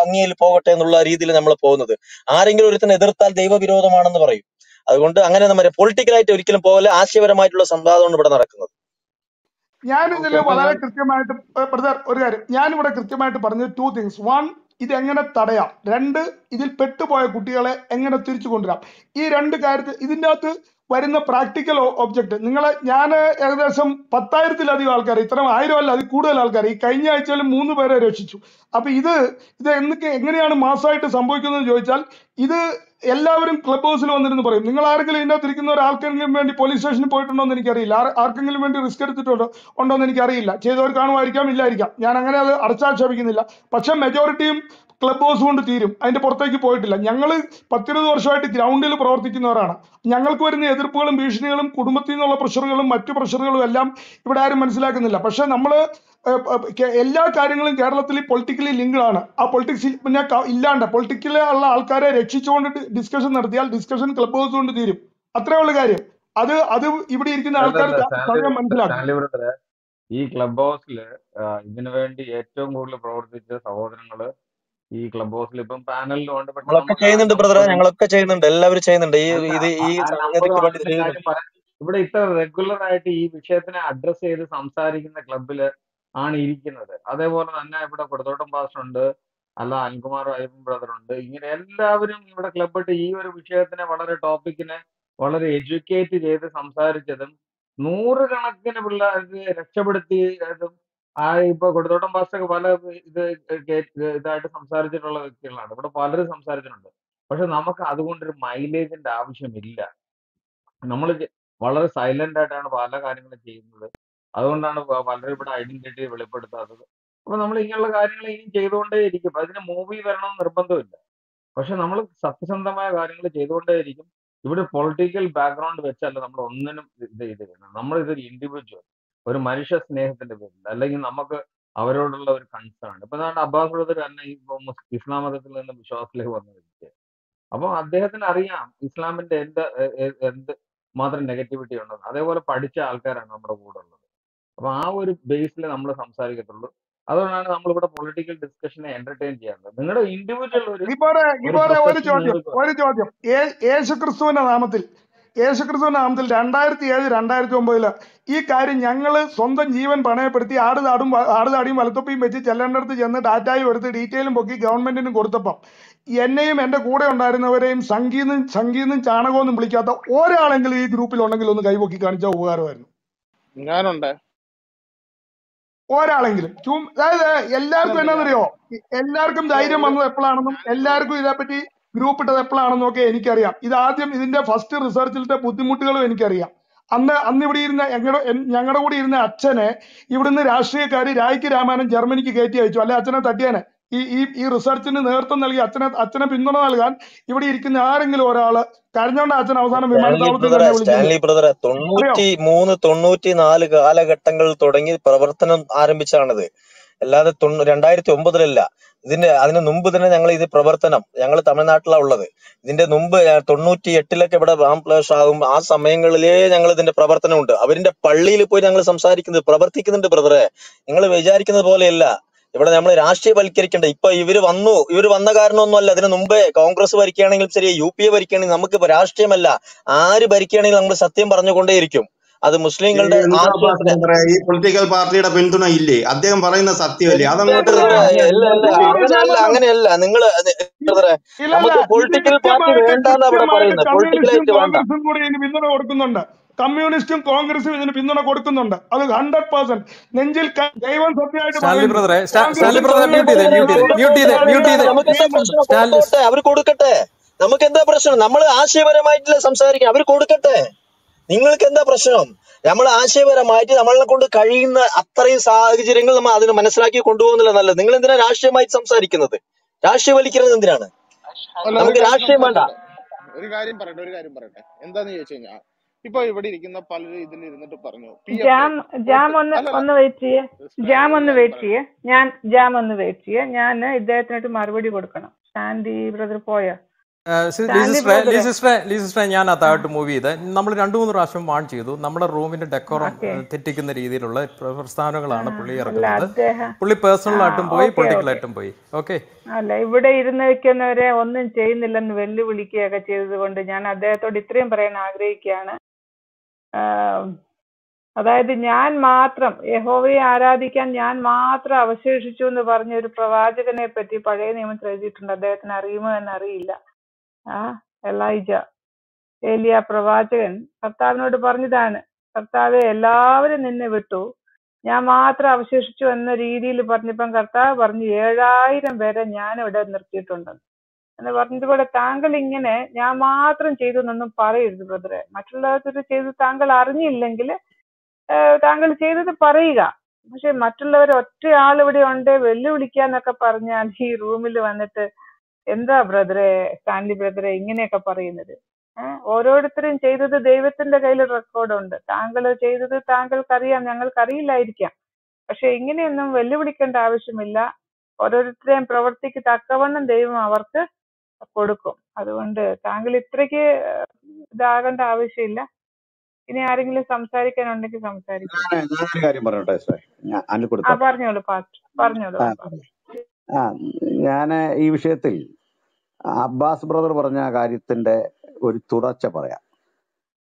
[SPEAKER 5] അങ്ങിയിൽ പോകട്ടെ എന്നുള്ള രീതിയിൽ നമ്മൾ പോകുന്നത്. ആരെങ്കിലും ഒരുത്തനെ എതിർത്താൽ ദൈവവിരോധമാണെന്ന് പറയും. അതുകൊണ്ട് അങ്ങനെ നമ്മുടെ പൊളിറ്റിക്കലായിട്ട് ഒരിക്കലും പോകല ആശയപരമായിട്ടുള്ള സംവാദമാണ് ഇവിടെ നടക്കുന്നത്.
[SPEAKER 4] ഞാൻ ഇതിൽ വളരെ കൃത്യമായിട്ട് ബ്രദർ ഒരു കാര്യം. ഞാൻ ഇവിടെ കൃത്യമായിട്ട് പറഞ്ഞത് ടു തിങ്സ് വൺ ഇത് എങ്ങനെ തടയാം? രണ്ട് ഇതിൽ പെട്ടുപോയ കുട്ടികളെ എങ്ങനെ തിരിച്ചു കൊണ്ടുവരാം? ഈ രണ്ട് കാര്യത്തിൽ ഇതിന്റെ അകത്ത് വരുന്ന പ്രാക്ടിക്കൽ ഒബ്ജക്റ്റ് നിങ്ങളെ ഞാൻ ഏകദേശം പത്തായിരത്തിലധികം ആൾക്കാർ ഇത്ര ആയിരം അല്ല അതിൽ കൂടുതൽ ആൾക്കാർ ഈ കഴിഞ്ഞ ആഴ്ചയിൽ മൂന്ന് പേരെ രക്ഷിച്ചു. അപ്പൊ ഇത് ഇത് എന്നൊക്കെ എങ്ങനെയാണ് മാസമായിട്ട് സംഭവിക്കുന്നത് ചോദിച്ചാൽ ഇത് എല്ലാവരും ക്ലബ് ഹൗസിൽ വന്നിരുന്ന് പറയും. നിങ്ങൾ ആരെങ്കിലും ഇതിനകത്ത് ഇരിക്കുന്ന ഒരാൾക്കെങ്കിലും വേണ്ടി പോലീസ് സ്റ്റേഷനിൽ പോയിട്ടുണ്ടോ എന്ന് എനിക്കറിയില്ല. ആർ- ആർക്കെങ്കിലും വേണ്ടി റിസ്ക് എടുത്തിട്ടുണ്ടോ ഉണ്ടോ എന്ന് എനിക്കറിയില്ല. ചെയ്തവർ കാണുമായിരിക്കാം ഇല്ലായിരിക്കാം. ഞാൻ അങ്ങനെ അത് അടച്ചാക്ഷേപിക്കുന്നില്ല. പക്ഷെ മെജോറിറ്റിയും ക്ലബ് ഹൗസ് കൊണ്ട് തീരും. അതിന്റെ പുറത്തേക്ക് പോയിട്ടില്ല. ഞങ്ങൾ പത്തിരുപത് വർഷമായിട്ട് ഗ്രൗണ്ടിൽ പ്രവർത്തിക്കുന്നവരാണ്. ഞങ്ങൾക്ക് വരുന്ന എതിർപ്പുകളും ഭീഷണികളും കുടുംബത്തിൽ നിന്നുള്ള പ്രഷറുകളും മറ്റു പ്രഷറുകളും എല്ലാം ഇവിടെ ആരും മനസ്സിലാക്കുന്നില്ല. പക്ഷെ നമ്മൾ എല്ലാ കാര്യങ്ങളും കേരളത്തിൽ പൊളിറ്റിക്കലി ലിങ്ക്ഡാണ് ആ പൊളിറ്റിക്സ് പിന്നെ ഇല്ലാണ്ട് പൊളിറ്റിക്കലി ഉള്ള ആൾക്കാരെ രക്ഷിച്ചുകൊണ്ട് ഡിസ്കഷൻ നടത്തിയാൽ ഡിസ്കഷൻ ക്ലബ് ഹൗസ് കൊണ്ട് തീരും. അത്രേ ഉള്ള കാര്യം. അത് അത് ഇവിടെ ഇരിക്കുന്ന ആൾക്കാർ മനസ്സിലാക്കും
[SPEAKER 6] ഈ ക്ലബ് ഹൗസിൽ ഇതിനു വേണ്ടി ഏറ്റവും കൂടുതൽ പ്രവർത്തിച്ച സഹോദരങ്ങൾ ഈ ക്ലബ് ഹൗസിൽ ഇപ്പം പാനലിലുണ്ട്
[SPEAKER 5] നമ്മളൊക്കെ ചെയ്യുന്നുണ്ട് ബ്രദറെ ഞങ്ങളൊക്കെ ചെയ്യുന്നുണ്ട്. എല്ലാവരും ചെയ്യുന്നുണ്ട്. ഈ ഇത് ഈ
[SPEAKER 6] ഇവിടെ ഇത്ര റെഗുലർ ആയിട്ട് ഈ വിഷയത്തിനെ അഡ്രസ് ചെയ്ത് സംസാരിക്കുന്ന ക്ലബിൽ ആണ് ഇരിക്കുന്നത്. അതേപോലെ തന്നെ ഇവിടെ കൊടുത്തോട്ടം പാസ്റ്റർ ഉണ്ട്. അല്ല അനിൽകുമാർ അയ്യപ്പൻ ബ്രദർ ഉണ്ട്. ഇങ്ങനെ എല്ലാവരും ഇവിടെ ക്ലബിട്ട് ഈ ഒരു വിഷയത്തിനെ വളരെ ടോപ്പിക്കിനെ വളരെ എഡ്യൂക്കേറ്റ് ചെയ്ത് സംസാരിച്ചതും നൂറുകണക്കിന് പിള്ളേർക്ക് രക്ഷപ്പെടുത്തിയതും ആ ഇപ്പൊ കൊടുത്തോട്ടം പാസ്റ്റൊക്കെ പല ഇത് ഇതായിട്ട് സംസാരിച്ചിട്ടുള്ള വ്യക്തികളാണ് ഇവിടെ പലരും സംസാരിച്ചിട്ടുണ്ട്. പക്ഷെ നമുക്ക് അതുകൊണ്ടൊരു മൈലേജിന്റെ ആവശ്യമില്ല. നമ്മൾ വളരെ സൈലന്റ് ആയിട്ടാണ് പല കാര്യങ്ങളും ചെയ്യുന്നത്. അതുകൊണ്ടാണ് പലരും ഇവിടെ ഐഡന്റിറ്റി വെളിപ്പെടുത്താത്തത്. അപ്പൊ നമ്മൾ ഇങ്ങനെയുള്ള കാര്യങ്ങൾ ഇനിയും ചെയ്തുകൊണ്ടേ ഇരിക്കും അതിന് മൂവി വരണം നിർബന്ധമില്ല. പക്ഷെ നമ്മൾ സത്യസന്ധമായ കാര്യങ്ങൾ ചെയ്തുകൊണ്ടേയിരിക്കും. ഇവിടെ പൊളിറ്റിക്കൽ ബാക്ക്ഗ്രൗണ്ട് വെച്ചല്ല നമ്മൾ ഒന്നിനും ഇത് ഇത് നമ്മൾ ഇതൊരു ഇൻഡിവിജ്വൽ ഒരു മനുഷ്യ സ്നേഹത്തിന്റെ പേരിൽ അല്ലെങ്കിൽ നമുക്ക് അവരോടുള്ള ഒരു കൺസേൺ ഇപ്പൊ നമ്മുടെ അബ്ബാസ് ബ്രദർ തന്നെ ഇപ്പൊ ഇസ്ലാം മതത്തിൽ നിന്ന് വിശ്വാസത്തിലേക്ക് വന്ന വ്യക്തി അപ്പൊ അദ്ദേഹത്തിന് അറിയാം ഇസ്ലാമിന്റെ എന്ത് എന്ത് മാത്രം നെഗറ്റിവിറ്റി ഉണ്ടെന്ന്. അതേപോലെ പഠിച്ച ആൾക്കാരാണ് നമ്മുടെ കൂടെ ഉള്ളത്. അപ്പൊ ആ ഒരു ബേസിൽ നമ്മൾ സംസാരിക്കത്തുള്ളൂ. അതുകൊണ്ടാണ് നമ്മൾ ഇവിടെ പൊളിറ്റിക്കൽ ഡിസ്കഷനെ എന്റർടൈൻ ചെയ്യാറുള്ളത്. നിങ്ങളുടെ ഇൻഡിവിജ്വൽ ഒരു
[SPEAKER 4] ചോദ്യം ഒരു ചോദ്യം. യേശു യേശുക്രിസ്തുവിന്റെ നാമത്തിൽ യേശുക്രിസ്തുവിന്റെ നാമത്തിൽ രണ്ടായിരത്തി ഏഴ് രണ്ടായിരത്തി ഒമ്പതിൽ ഈ കാര്യം ഞങ്ങൾ സ്വന്തം ജീവൻ പണയപ്പെടുത്തി ആടുതാടും ആടുതാടിയും വലത്തൊപ്പിയും വെച്ച് ചെല്ലേണ്ടടുത്ത് ചെന്ന് ഡാറ്റായും എടുത്ത് ഡീറ്റെയിലും പൊക്കി ഗവൺമെന്റിന് കൊടുത്തപ്പം എന്നെയും എന്റെ കൂടെ ഉണ്ടായിരുന്നവരെയും സംഗീതം സംഗീതം ചാണകമൊന്നും വിളിക്കാത്ത ഒരാളെങ്കിലും ഈ ഗ്രൂപ്പിൽ ഉണ്ടെങ്കിൽ ഒന്ന് കൈപൊക്കി കാണിച്ചാൽ ഉപകാരമായിരുന്നു.
[SPEAKER 7] ഞാനുണ്ട്
[SPEAKER 4] ഒരാളെങ്കിലും. ചും അതായത് എല്ലാവർക്കും എന്നാന്നറിയോ? എല്ലാവർക്കും ധൈര്യം വന്നത് എപ്പോഴാണെന്നും എല്ലാവർക്കും ഇതേപ്പറ്റി ഗ്രൂപ്പ് ഇട്ടത് എപ്പോഴാണെന്നും ഒക്കെ എനിക്കറിയാം. ഇത് ആദ്യം ഇതിന്റെ ഫസ്റ്റ് റിസർച്ചിലത്തെ ബുദ്ധിമുട്ടുകളും എനിക്കറിയാം. അന്ന് അന്ന് ഇവിടെ ഇരുന്ന ഞങ്ങളുടെ ഞങ്ങളുടെ കൂടെ ഇരുന്ന അച്ഛനെ ഇവിടുന്ന് രാഷ്ട്രീയക്കാര് രായ്ക്ക് രാമായണം ജർമ്മനിക്ക് കയറ്റി അയച്ചു. അല്ലെ അച്ഛനെ തട്ടിയാനെ. ഈ ഈ ഈ റിസർച്ചിന് നേതൃത്വം നൽകി അച്ഛനെ അച്ഛനെ പിന്തുണ നൽകാൻ ഇവിടെ ഇരിക്കുന്ന ആരെങ്കിലും ഒരാൾ കരഞ്ഞോണ്ട് അച്ഛൻ അവസാനം വിമാനത്താവളത്തിൽ
[SPEAKER 5] തൊണ്ണൂറ്റി മൂന്ന് തൊണ്ണൂറ്റി നാല് കാലഘട്ടങ്ങളിൽ തുടങ്ങി പ്രവർത്തനം ആരംഭിച്ചാണിത്. അല്ലാതെ രണ്ടായിരത്തി ഒമ്പതിലല്ല ഇതിന്റെ അതിന് മുമ്പ് തന്നെ ഞങ്ങൾ ഇത് പ്രവർത്തനം ഞങ്ങൾ തമിഴ്നാട്ടിലാണ് ഉള്ളത്. ഇതിന്റെ മുമ്പ് തൊണ്ണൂറ്റി എട്ടിലൊക്കെ ഇവിടെ റാം ആകും ആ സമയങ്ങളിലേ ഞങ്ങൾ ഇതിന്റെ പ്രവർത്തനമുണ്ട്. അവരിന്റെ പള്ളിയിൽ പോയി ഞങ്ങൾ സംസാരിക്കുന്നത് പ്രവർത്തിക്കുന്നുണ്ട് ബ്രദറെ. നിങ്ങൾ വിചാരിക്കുന്നത് പോലെയല്ല. ഇവിടെ നമ്മൾ രാഷ്ട്രീയവൽക്കരിക്കേണ്ട? ഇപ്പൊ ഇവർ വന്നു ഇവർ വന്ന കാരണമൊന്നുമല്ല. അതിന് മുമ്പേ കോൺഗ്രസ് ഭരിക്കുകയാണെങ്കിലും ശരി യു പി എ ഭരിക്കുകയാണെങ്കിൽ നമുക്ക് രാഷ്ട്രീയമല്ല. ആര് ഭരിക്കുകയാണെങ്കിലും നമ്മൾ സത്യം പറഞ്ഞുകൊണ്ടേയിരിക്കും. അത് മുസ്ലിങ്ങളുടെ
[SPEAKER 8] ഈ പൊളിറ്റിക്കൽ പാർട്ടിയുടെ പിന്തുണ ഇല്ലേ? അദ്ദേഹം പറയുന്ന സത്യമല്ലേ? അതങ്ങോട്ട്
[SPEAKER 5] അല്ല അല്ല
[SPEAKER 4] നൂറ്
[SPEAKER 5] അങ്ങനെയല്ല
[SPEAKER 4] നിങ്ങൾ
[SPEAKER 5] നമുക്ക് പൊളിറ്റിക്കൽ പാർട്ടി വേണ്ടെന്ന്
[SPEAKER 4] അവിടെ
[SPEAKER 5] പറയുന്നത്. പൊളിറ്റിക്കലായിട്ട് വേണ്ട.
[SPEAKER 4] പിന്തുണ കൊടുക്കുന്നുണ്ട്. കമ്മ്യൂണിസ്റ്റും കോൺഗ്രസും ഇതിന് പിന്തുണ കൊടുക്കുന്നുണ്ട്. അത് ഹൺഡ്രഡ് പേഴ്സെന്റ് നെഞ്ചിൽ ദൈവം സത്യമായിട്ട്
[SPEAKER 5] അവർ കൊടുക്കട്ടെ. നമുക്ക് എന്താ പ്രശ്നം? നമ്മൾ ആശയപരമായിട്ടില്ല സംസാരിക്കാം. അവർ കൊടുക്കട്ടെ. നിങ്ങൾക്ക് എന്താ പ്രശ്നം? നമ്മൾ ആശയപരമായിട്ട് നമ്മളെ കൊണ്ട് കഴിയുന്ന അത്രയും സാഹചര്യങ്ങൾ നമ്മൾ അതിന് മനസ്സിലാക്കി കൊണ്ടുപോകുന്നില്ല നല്ലത്. നിങ്ങൾ എന്തിനാ രാഷ്ട്രീയമായിട്ട് സംസാരിക്കുന്നത്? രാഷ്ട്രീയവൽക്കരണം എന്തിനാണ്? നമുക്ക് രാഷ്ട്രീയം വേണ്ട.
[SPEAKER 7] ഒരു കാര്യം പറയട്ടെ ഒരു കാര്യം പറയട്ടെ. എന്താന്ന് ചോദിച്ചു കഴിഞ്ഞാൽ ഇപ്പൊ ഇവിടെ ഇരിക്കുന്ന പലരും ഇതിൽ ഇരുന്നിട്ട് പറഞ്ഞു.
[SPEAKER 3] ജാം ജാം ഒന്ന് ഒന്ന് വെയിറ്റ് ചെയ്യേ. ജാം ഒന്ന് വെയിറ്റ് ചെയ്യേ. ഞാൻ ജാം ഒന്ന് വെയിറ്റ് ചെയ്യേ. ഞാൻ ഇദ്ദേഹത്തിനായിട്ട് മറുപടി കൊടുക്കണം. സാൻഡി ബ്രദർ പോയോ?
[SPEAKER 1] സിസ്റ്ററെ ഞാൻ അതായിട്ട് മൂവ് ചെയ്ത്. നമ്മൾ രണ്ടു മൂന്ന് പ്രാവശ്യം വാൺ ചെയ്തു. നമ്മുടെ റൂമിന്റെ ഡെക്കോറം
[SPEAKER 3] ഓക്കെ
[SPEAKER 1] തെറ്റിക്കുന്ന രീതിയിലുള്ള പ്രസ്ഥാനങ്ങളാണ് പുള്ളി
[SPEAKER 3] ഇറങ്ങുന്നത്
[SPEAKER 1] ഇറക്കുന്നത്. പുള്ളി
[SPEAKER 3] പേഴ്സണൽ
[SPEAKER 1] ആയിട്ടും പോയി
[SPEAKER 3] പൊളിറ്റിക്കൽ
[SPEAKER 1] ആയിട്ടും പോയി. ഓക്കെ
[SPEAKER 3] അല്ല ഇവിടെ ഇരുന്ന് വെക്കുന്നവരെ ഒന്നും ചെയ്യുന്നില്ലെന്ന് വെല്ലുവിളിക്കുകയൊക്കെ ചെയ്തതുകൊണ്ട് ഞാൻ അദ്ദേഹത്തോട് ഇത്രയും പറയാൻ ആഗ്രഹിക്കുകയാണ്. അതായത് ഞാൻ മാത്രം യഹോവയെ ആരാധിക്കാൻ ഞാൻ മാത്രം അവശേഷിച്ചു എന്ന് പറഞ്ഞ ഒരു പ്രവാചകനെ പറ്റി പഴയ നിയമത്തിൽ എഴുതിയിട്ടുണ്ട് അദ്ദേഹത്തിന് അറിയുമോ എന്നറിയില്ല. ആ എലൈജ ഏലിയ പ്രവാചകൻ കർത്താവിനോട് പറഞ്ഞതാണ് കർത്താവെ എല്ലാവരും നിന്നെ വിട്ടു. ഞാൻ മാത്രം അവശേഷിച്ചു എന്ന രീതിയിൽ പറഞ്ഞപ്പം കർത്താവ് പറഞ്ഞു ഏഴായിരം പേരെ ഞാൻ ഇവിടെ നിർത്തിയിട്ടുണ്ട്. എന്ന് പറഞ്ഞതുപോലെ താങ്കൾ ഇങ്ങനെ ഞാൻ മാത്രം ചെയ്തു എന്നൊന്നും പറയരുത് ബ്രദറെ. മറ്റുള്ളവർ ചെയ്ത് താങ്കൾ അറിഞ്ഞില്ലെങ്കിൽ താങ്കൾ ചെയ്തത് പറയുക. പക്ഷെ മറ്റുള്ളവർ ഒറ്റയാൾ ഇവിടെ ഉണ്ട് വെല്ലുവിളിക്കാന്നൊക്കെ പറഞ്ഞാൽ ഈ റൂമിൽ വന്നിട്ട് എന്താ ബ്രദറെ സ്റ്റാൻലി ബ്രദറെ ഇങ്ങനെയൊക്കെ പറയുന്നത്? ഓരോരുത്തരും ചെയ്തത് ദൈവത്തിന്റെ കയ്യിൽ റെക്കോർഡുണ്ട്. താങ്കൾ ചെയ്തത് താങ്കൾക്കറിയാം ഞങ്ങൾക്കറിയില്ലായിരിക്കാം. പക്ഷെ ഇങ്ങനെയൊന്നും വെല്ലുവിളിക്കേണ്ട ആവശ്യമില്ല. ഓരോരുത്തരെയും പ്രവർത്തിക്ക് തക്കവണ്ണം ദൈവം അവർക്ക് കൊടുക്കും. അതുകൊണ്ട് താങ്കൾ ഇത്രയ്ക്ക് ഇതാകേണ്ട ആവശ്യമില്ല. ഇനി ആരെങ്കിലും സംസാരിക്കാനുണ്ടെങ്കിൽ സംസാരിക്കാം.
[SPEAKER 2] കാര്യം
[SPEAKER 3] പറഞ്ഞോളൂ പറഞ്ഞോളൂ
[SPEAKER 2] ആ
[SPEAKER 3] പറഞ്ഞു
[SPEAKER 2] ആ ഞാൻ ഈ വിഷയത്തിൽ അബ്ബാസ് ബ്രദർ പറഞ്ഞ കാര്യത്തിന്റെ ഒരു തുടർച്ച പറയാം.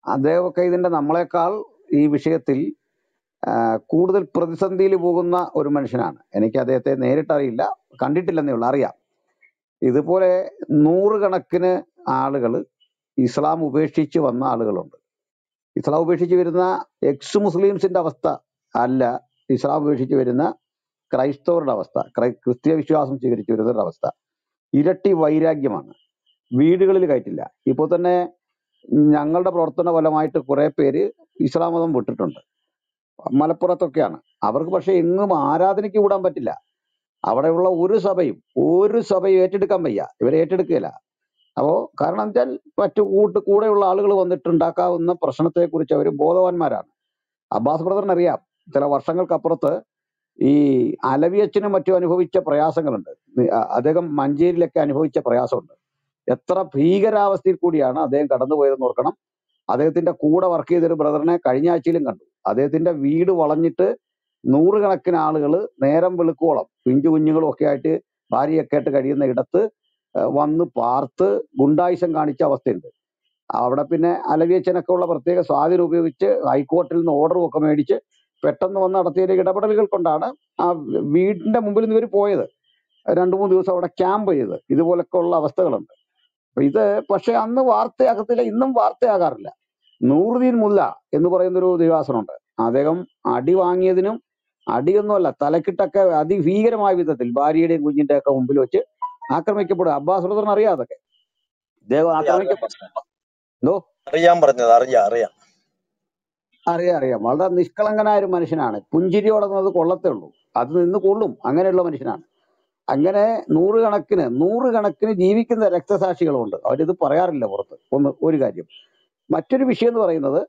[SPEAKER 2] അദ്ദേഹമൊക്കെ ഇതിന്റെ നമ്മളെക്കാൾ ഈ വിഷയത്തിൽ കൂടുതൽ പ്രതിസന്ധിയിൽ പോകുന്ന ഒരു മനുഷ്യനാണ്. എനിക്ക് അദ്ദേഹത്തെ നേരിട്ടറിയില്ല കണ്ടിട്ടില്ലെന്നേ ഉള്ളൂ അറിയാം. ഇതുപോലെ നൂറുകണക്കിന് ആളുകൾ ഇസ്ലാം ഉപേക്ഷിച്ച് വന്ന ആളുകളുണ്ട്. ഇസ്ലാം ഉപേക്ഷിച്ച് വരുന്ന എക്സ് മുസ്ലിംസിന്റെ അവസ്ഥ അല്ല ഇസ്ലാം ഉപേക്ഷിച്ച് വരുന്ന ക്രൈസ്തവരുടെ അവസ്ഥ ക്രൈ ക്രിസ്തീയ വിശ്വാസം സ്വീകരിച്ചു വരുന്നവരുടെ അവസ്ഥ. ഇരട്ടി വൈരാഗ്യമാണ്. വീടുകളിൽ കയറ്റില്ല. ഇപ്പോൾ തന്നെ ഞങ്ങളുടെ പ്രവർത്തന ഫലമായിട്ട് കുറേ പേര് ഇസ്ലാം മതം വിട്ടിട്ടുണ്ട്. മലപ്പുറത്തൊക്കെയാണ്. അവർക്ക് പക്ഷേ എങ്ങും ആരാധനയ്ക്ക് കൂടാൻ പറ്റില്ല. അവിടെയുള്ള ഒരു സഭയും ഒരു സഭയും ഏറ്റെടുക്കാൻ വയ്യ. ഇവരെ ഏറ്റെടുക്കുകയില്ല. അപ്പോൾ കാരണം വെച്ചാൽ മറ്റു കൂട്ട് കൂടെയുള്ള ആളുകൾ വന്നിട്ടുണ്ടാക്കാവുന്ന പ്രശ്നത്തെ കുറിച്ച് അവർ ബോധവാന്മാരാണ്. അബ്ബാസ് ബ്രദറിനറിയാം ചില വർഷങ്ങൾക്കപ്പുറത്ത് ഈ അലവിയച്ചനും മറ്റും അനുഭവിച്ച പ്രയാസങ്ങളുണ്ട്. അദ്ദേഹം മഞ്ചേരിയിലൊക്കെ അനുഭവിച്ച പ്രയാസമുണ്ട്. എത്ര ഭീകരാവസ്ഥയിൽ കൂടിയാണ് അദ്ദേഹം കടന്നുപോയതെന്ന് ഓർക്കണം. അദ്ദേഹത്തിന്റെ കൂടെ വർക്ക് ചെയ്തൊരു ബ്രദറിനെ കഴിഞ്ഞ ആഴ്ചയിലും കണ്ടു. അദ്ദേഹത്തിന്റെ വീട് വളഞ്ഞിട്ട് നൂറുകണക്കിന് ആളുകൾ നേരം വെളുക്കോളം പിഞ്ചു കുഞ്ഞുങ്ങളും ഒക്കെ ആയിട്ട് ഭാര്യയൊക്കെ ആയിട്ട് കഴിയുന്ന ഇടത്ത് വന്ന് പാർത്ത് ഗുണ്ടായുസം കാണിച്ച അവസ്ഥയുണ്ട്. അവിടെ പിന്നെ അലവിയച്ചനൊക്കെ ഉള്ള പ്രത്യേക സ്വാധീനം ഉപയോഗിച്ച് ഹൈക്കോർട്ടിൽ നിന്ന് ഓർഡറും ഒക്കെ മേടിച്ച് പെട്ടെന്ന് വന്ന് നടത്തിയ ഇടപെടലുകൾ കൊണ്ടാണ് ആ വീടിന്റെ മുമ്പിൽ നിന്ന് ഇവർ പോയത്. രണ്ടു മൂന്ന് ദിവസം അവിടെ ക്യാമ്പ് ചെയ്ത്. ഇതുപോലൊക്കെ ഉള്ള അവസ്ഥകളുണ്ട്. അപ്പൊ ഇത് പക്ഷെ അന്ന് വാർത്തയാകത്തില്ല ഇന്നും വാർത്തയാകാറില്ല. നൂറുദ്ദീൻ മുല്ല എന്ന് പറയുന്ന ഒരു ദേവാസനുണ്ട് അദ്ദേഹം അടി വാങ്ങിയതിനും അടിയൊന്നുമല്ല തലക്കിട്ടൊക്കെ അതിഭീകരമായ വിധത്തിൽ ഭാര്യയുടെയും കുഞ്ഞിന്റെ ഒക്കെ മുമ്പിൽ വെച്ച് ആക്രമിക്കപ്പെടും അബ്ബാസ് അറിയാതൊക്കെ ഇദ്ദേഹം ആക്രമിക്കപ്പെട്ടു എന്തോ?
[SPEAKER 5] അറിയാൻ പറഞ്ഞത് അറിയാം അറിയാം.
[SPEAKER 2] അറിയാം അറിയാം. വളരെ നിഷ്കളങ്കനായ ഒരു മനുഷ്യനാണ്. പുഞ്ചിരിയോടുന്നത് കൊള്ളത്തേ ഉള്ളൂ അത് നിന്ന് കൊള്ളും. അങ്ങനെയുള്ള മനുഷ്യനാണ്. അങ്ങനെ നൂറുകണക്കിന് നൂറുകണക്കിന് ജീവിക്കുന്ന രക്തസാക്ഷികളുണ്ട്. അവരിത് പറയാറില്ല പുറത്ത്. ഒന്ന് ഒരു കാര്യം. മറ്റൊരു വിഷയം എന്ന് പറയുന്നത്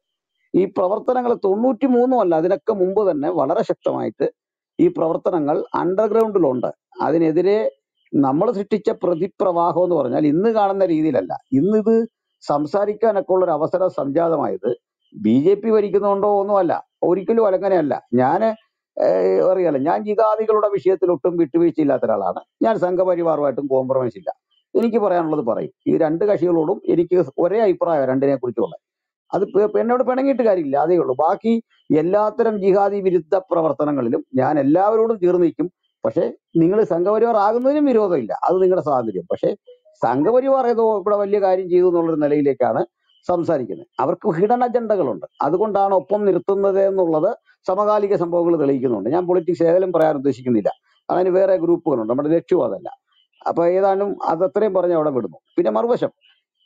[SPEAKER 2] ഈ പ്രവർത്തനങ്ങൾ തൊണ്ണൂറ്റി മൂന്നും അല്ല അതിനൊക്കെ മുമ്പ് തന്നെ വളരെ ശക്തമായിട്ട് ഈ പ്രവർത്തനങ്ങൾ അണ്ടർഗ്രൗണ്ടിലുണ്ട് അതിനെതിരെ നമ്മൾ സൃഷ്ടിച്ച പ്രതിപ്രവാഹം എന്ന് പറഞ്ഞാൽ ഇന്ന് കാണുന്ന രീതിയിലല്ല. ഇന്നിത് സംസാരിക്കാനൊക്കെ ഉള്ള ഒരു അവസരം സംജാതമായത് ബി ജെ പി ഭരിക്കുന്നതുകൊണ്ടോ ഒന്നുമല്ല. ഒരിക്കലും അങ്ങനെയല്ല. ഞാൻ അറിയാലോ ഞാൻ ജിതാദികളുടെ വിഷയത്തിൽ ഒട്ടും വിട്ടുവീഴ്ച ഇല്ലാത്ത ഒരാളാണ്. ഞാൻ സംഘപരിവാറുമായിട്ടും കോംപ്രമൈസ് ഇല്ല. എനിക്ക് പറയാനുള്ളത് പറയും. ഈ രണ്ട് കക്ഷികളോടും എനിക്ക് ഒരേ അഭിപ്രായം രണ്ടിനെ കുറിച്ചുള്ള അത് എന്നോട് പിണങ്ങിയിട്ട് കാര്യമില്ല. അതേ ഉള്ളൂ. ബാക്കി എല്ലാത്തരം ജിഹാദി വിരുദ്ധ പ്രവർത്തനങ്ങളിലും ഞാൻ എല്ലാവരോടും ചേർന്ന് നിൽക്കും. പക്ഷേ നിങ്ങൾ സംഘപരിവാർ ആകുന്നതിനും വിരോധമില്ല. അത് നിങ്ങളുടെ സ്വാതന്ത്ര്യം. പക്ഷേ സംഘപരിവാർ ഏതോ ഇവിടെ വലിയ കാര്യം ചെയ്തു എന്നുള്ളൊരു നിലയിലേക്കാണ് സംസാരിക്കുന്നത്. അവർക്ക് ഹിഡൻ അജണ്ടകളുണ്ട്. അതുകൊണ്ടാണ് ഒപ്പം നിർത്തുന്നത് എന്നുള്ളത് സമകാലിക സംഭവങ്ങൾ തെളിയിക്കുന്നുണ്ട്. ഞാൻ പൊളിറ്റിക്സ് ഏതായാലും പറയാൻ ഉദ്ദേശിക്കുന്നില്ല. അതിന് വേറെ ഗ്രൂപ്പുകളുണ്ട്. നമ്മുടെ ലക്ഷ്യവും അതല്ല. അപ്പൊ ഏതാനും അത് അത്രയും പറഞ്ഞ് അവിടെ വിടുന്നു. പിന്നെ മറുവശം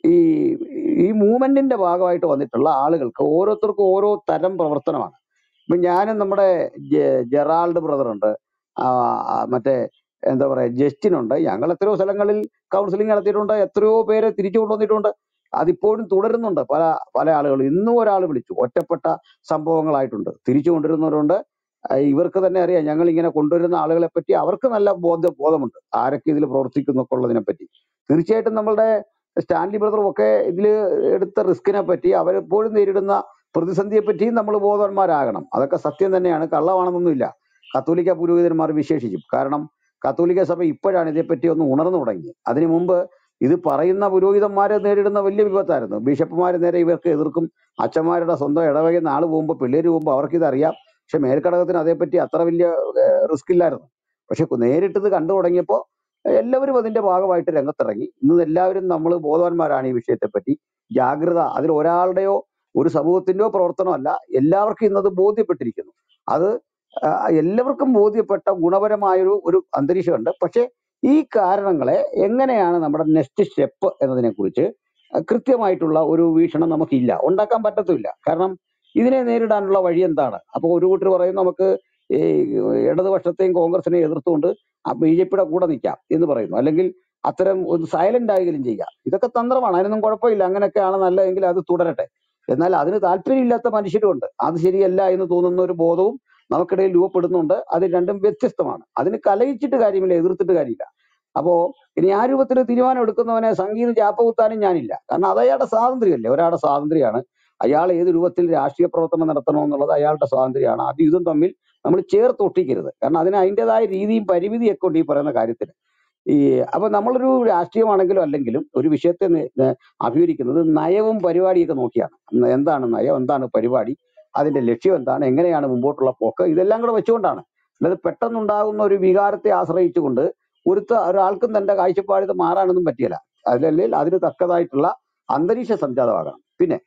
[SPEAKER 2] ഈ ഈ മൂവ്മെന്റിന്റെ ഭാഗമായിട്ട് വന്നിട്ടുള്ള ആളുകൾക്ക് ഓരോരുത്തർക്കും ഓരോ തരം പ്രവർത്തനമാണ്. ഇപ്പൊ ഞാനും നമ്മുടെ ജെറാൾഡ് ആ, മറ്റേ എന്താ പറയാ ജസ്റ്റിനുണ്ട് ഞങ്ങൾ എത്രയോ സ്ഥലങ്ങളിൽ കൗൺസിലിംഗ് നടത്തിയിട്ടുണ്ട്. എത്രയോ പേരെ തിരിച്ചു കൊണ്ടുവന്നിട്ടുണ്ട്. അതിപ്പോഴും തുടരുന്നുണ്ട്. പല പല ആളുകൾ. ഇന്നും ഒരാൾ വിളിച്ചു. ഒറ്റപ്പെട്ട സംഭവങ്ങളായിട്ടുണ്ട്. തിരിച്ചു കൊണ്ടുവരുന്നവരുണ്ട്. ഇവർക്ക് തന്നെ അറിയാം. ഞങ്ങൾ ഇങ്ങനെ കൊണ്ടുവരുന്ന ആളുകളെ പറ്റി അവർക്ക് നല്ല ബോധ ബോധമുണ്ട്. ആരൊക്കെ ഇതിൽ പ്രവർത്തിക്കുന്നു ഉള്ളതിനെ പറ്റി. തീർച്ചയായിട്ടും നമ്മളുടെ സ്റ്റാൻലി ബ്രദറും ഒക്കെ ഇതിൽ എടുത്ത റിസ്കിനെ പറ്റി അവരെപ്പോഴും നേരിടുന്ന പ്രതിസന്ധിയെ പറ്റിയും നമ്മൾ ബോധവാന്മാരാകണം. അതൊക്കെ സത്യം തന്നെയാണ്. കള്ളമാണെന്നൊന്നുമില്ല കത്തോലിക്ക പുരോഹിതന്മാർ വിശേഷിക്കും. കാരണം കത്തോലിക്ക സഭ ഇപ്പോഴാണ് ഇതേപ്പറ്റി ഒന്ന് ഉണർന്നു തുടങ്ങി. അതിനു മുമ്പ് ഇത് പറയുന്ന പുരോഹിതന്മാരെ നേരിടുന്ന വലിയ വിപത്തായിരുന്നു. ബിഷപ്പുമാർ നേരെ ഇവർക്ക് എതിർക്കും. അച്ഛന്മാരുടെ സ്വന്തം ഇടവകയിൽ നാൾ പോകുമ്പോൾ പിള്ളേര് പോകുമ്പോൾ അവർക്ക് ഇതറിയാം. പക്ഷെ മേൽക്കടകത്തിന് അതേപ്പറ്റി അത്ര വലിയ റിസ്ക് ഇല്ലായിരുന്നു. പക്ഷെ നേരിട്ടത് കണ്ടു തുടങ്ങിയപ്പോൾ എല്ലാവരും അതിന്റെ ഭാഗമായിട്ട് രംഗത്തിറങ്ങി. ഇന്ന് എല്ലാവരും നമ്മൾ ബോധവാന്മാരാണ് ഈ വിഷയത്തെപ്പറ്റി. ജാഗ്രത അതിൽ ഒരാളുടെയോ ഒരു സമൂഹത്തിന്റെയോ പ്രവർത്തനമല്ല. എല്ലാവർക്കും ഇന്നത് ബോധ്യപ്പെട്ടിരിക്കുന്നു. അത് എല്ലാവർക്കും ബോധ്യപ്പെട്ട ഗുണപരമായൊരു ഒരു അന്തരീക്ഷമുണ്ട്. പക്ഷെ ഈ കാരണങ്ങളെ എങ്ങനെയാണ് നമ്മുടെ നെക്സ്റ്റ് സ്റ്റെപ്പ് എന്നതിനെ കുറിച്ച് കൃത്യമായിട്ടുള്ള ഒരു വീക്ഷണം നമുക്കില്ല. ഉണ്ടാക്കാൻ പറ്റത്തുമില്ല. കാരണം ഇതിനെ നേരിടാനുള്ള വഴി എന്താണ്? അപ്പോൾ ഒരു കൂട്ടർ പറയും നമുക്ക് ഈ ഇടതുപക്ഷത്തെയും കോൺഗ്രസിനെ എതിർത്തുകൊണ്ട് ബി ജെ പിയുടെ കൂടെ നിൽക്കാം എന്ന് പറയുന്നു. അല്ലെങ്കിൽ അത്തരം ഒരു സൈലന്റ് ആയെങ്കിലും ചെയ്യാം. ഇതൊക്കെ തന്ത്രമാണ്. അതിനൊന്നും കുഴപ്പമില്ല. അങ്ങനെയൊക്കെയാണ് നല്ലതെങ്കിൽ അത് തുടരട്ടെ. എന്നാൽ അതിന് താല്പര്യമില്ലാത്ത മനുഷ്യരുമുണ്ട്. അത് ശരിയല്ല എന്ന് തോന്നുന്ന ഒരു ബോധവും നമുക്കിടയിൽ രൂപപ്പെടുന്നുണ്ട്. അത് രണ്ടും വ്യത്യസ്തമാണ്. അതിന് കലയിച്ചിട്ട് കാര്യമില്ല എതിർത്തിട്ട് കാര്യമില്ല. അപ്പോ ഇനി ആ രൂപത്തിൽ തീരുമാനം എടുക്കുന്നവനെ സംഗീത ചാപ്പ കുത്താനും ഞാനില്ല. കാരണം അത് അയാളുടെ സ്വാതന്ത്ര്യമല്ലേ ഒരാളുടെ സ്വാതന്ത്ര്യമാണ്. അയാൾ ഏത് രൂപത്തിൽ രാഷ്ട്രീയ പ്രവർത്തനം നടത്തണമെന്നുള്ളത് അയാളുടെ സ്വാതന്ത്ര്യമാണ്. അത് ഇതും തമ്മിൽ നമ്മൾ ചേർത്ത് ഒട്ടിക്കരുത്. കാരണം അതിന് അതിന്റെതായ രീതിയും പരിമിതിയൊക്കെ ഉണ്ട് ഈ പറയുന്ന കാര്യത്തിൽ. ഈ അപ്പൊ നമ്മളൊരു രാഷ്ട്രീയമാണെങ്കിലും അല്ലെങ്കിലും ഒരു വിഷയത്തെ അഭിമുഖീകരിക്കുന്നത് നയവും പരിപാടിയൊക്കെ നോക്കിയാണ്. എന്താണ് നയം? എന്താണ് പരിപാടി? അതിന്റെ ലക്ഷ്യം എന്താണ്? എങ്ങനെയാണ് മുമ്പോട്ടുള്ള പോക്ക്? ഇതെല്ലാം കൂടെ വെച്ചുകൊണ്ടാണ്. അല്ലാതെ പെട്ടെന്നുണ്ടാകുന്ന ഒരു വികാരത്തെ ആശ്രയിച്ചുകൊണ്ട് ഒരുത്ത ഒരാൾക്കും തന്റെ കാഴ്ചപ്പാടിത് മാറാനൊന്നും പറ്റിയല്ല. അതിലല്ലെങ്കിൽ അതിന് തക്കതായിട്ടുള്ള അന്തരീക്ഷ സംജാതമാകണം. പിന്നെ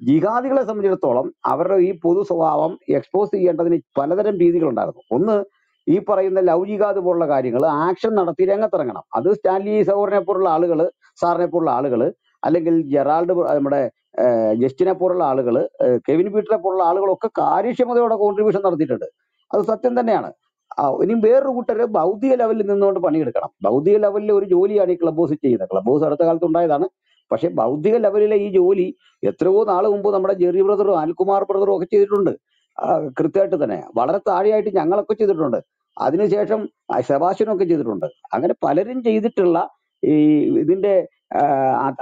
[SPEAKER 2] ജിഹാദികളെ സംബന്ധിച്ചിടത്തോളം അവരുടെ ഈ പൊതു സ്വഭാവം എക്സ്പോസ് ചെയ്യേണ്ടതിന് പലതരം രീതികളുണ്ടായിരുന്നു. ഒന്ന് ഈ പറയുന്ന ജിഹാദ് പോലുള്ള കാര്യങ്ങൾ ആക്ഷൻ നടത്തി രംഗത്തിറങ്ങണം. അത് സ്റ്റാൻലി സൗറിനെ പോലുള്ള ആളുകൾ സാറിനെ പോലുള്ള ആളുകൾ അല്ലെങ്കിൽ ജെറാൾഡ് നമ്മുടെ ജസ്റ്റിനെ പോലുള്ള ആളുകൾ കെവിൻ പീറ്ററെ പോലുള്ള ആളുകളൊക്കെ കാര്യക്ഷമതയോടെ കോൺട്രിബ്യൂഷൻ നടത്തിയിട്ടുണ്ട്. അത് സത്യം തന്നെയാണ്. ഇനി വേറൊരു കൂട്ടർ ഭൗതിക ലെവലിൽ നിന്നുകൊണ്ട് പണിയെടുക്കണം. ഭൗതിക ലെവലിൽ ഒരു ജോലിയാണ് ഈ ക്ലബ് ഹൗസ് ചെയ്യുന്നത്. ക്ലബ് ഹൗസ് അടുത്ത കാലത്ത് ഉണ്ടായതാണ്. പക്ഷെ ഭൗതിക ലെവലിലെ ഈ ജോലി എത്രയോ നാൾ മുമ്പ് നമ്മുടെ ജെറി ബ്രദറും അനിൽകുമാർ ബ്രദറും ഒക്കെ ചെയ്തിട്ടുണ്ട്. കൃത്യമായിട്ട് തന്നെ. വളരെ താഴെയായിട്ട് ഞങ്ങളൊക്കെ ചെയ്തിട്ടുണ്ട്. അതിനുശേഷം സെബാസ്റ്റ്യനൊക്കെ ചെയ്തിട്ടുണ്ട്. അങ്ങനെ പലരും ചെയ്തിട്ടുള്ള ഈ ഇതിന്റെ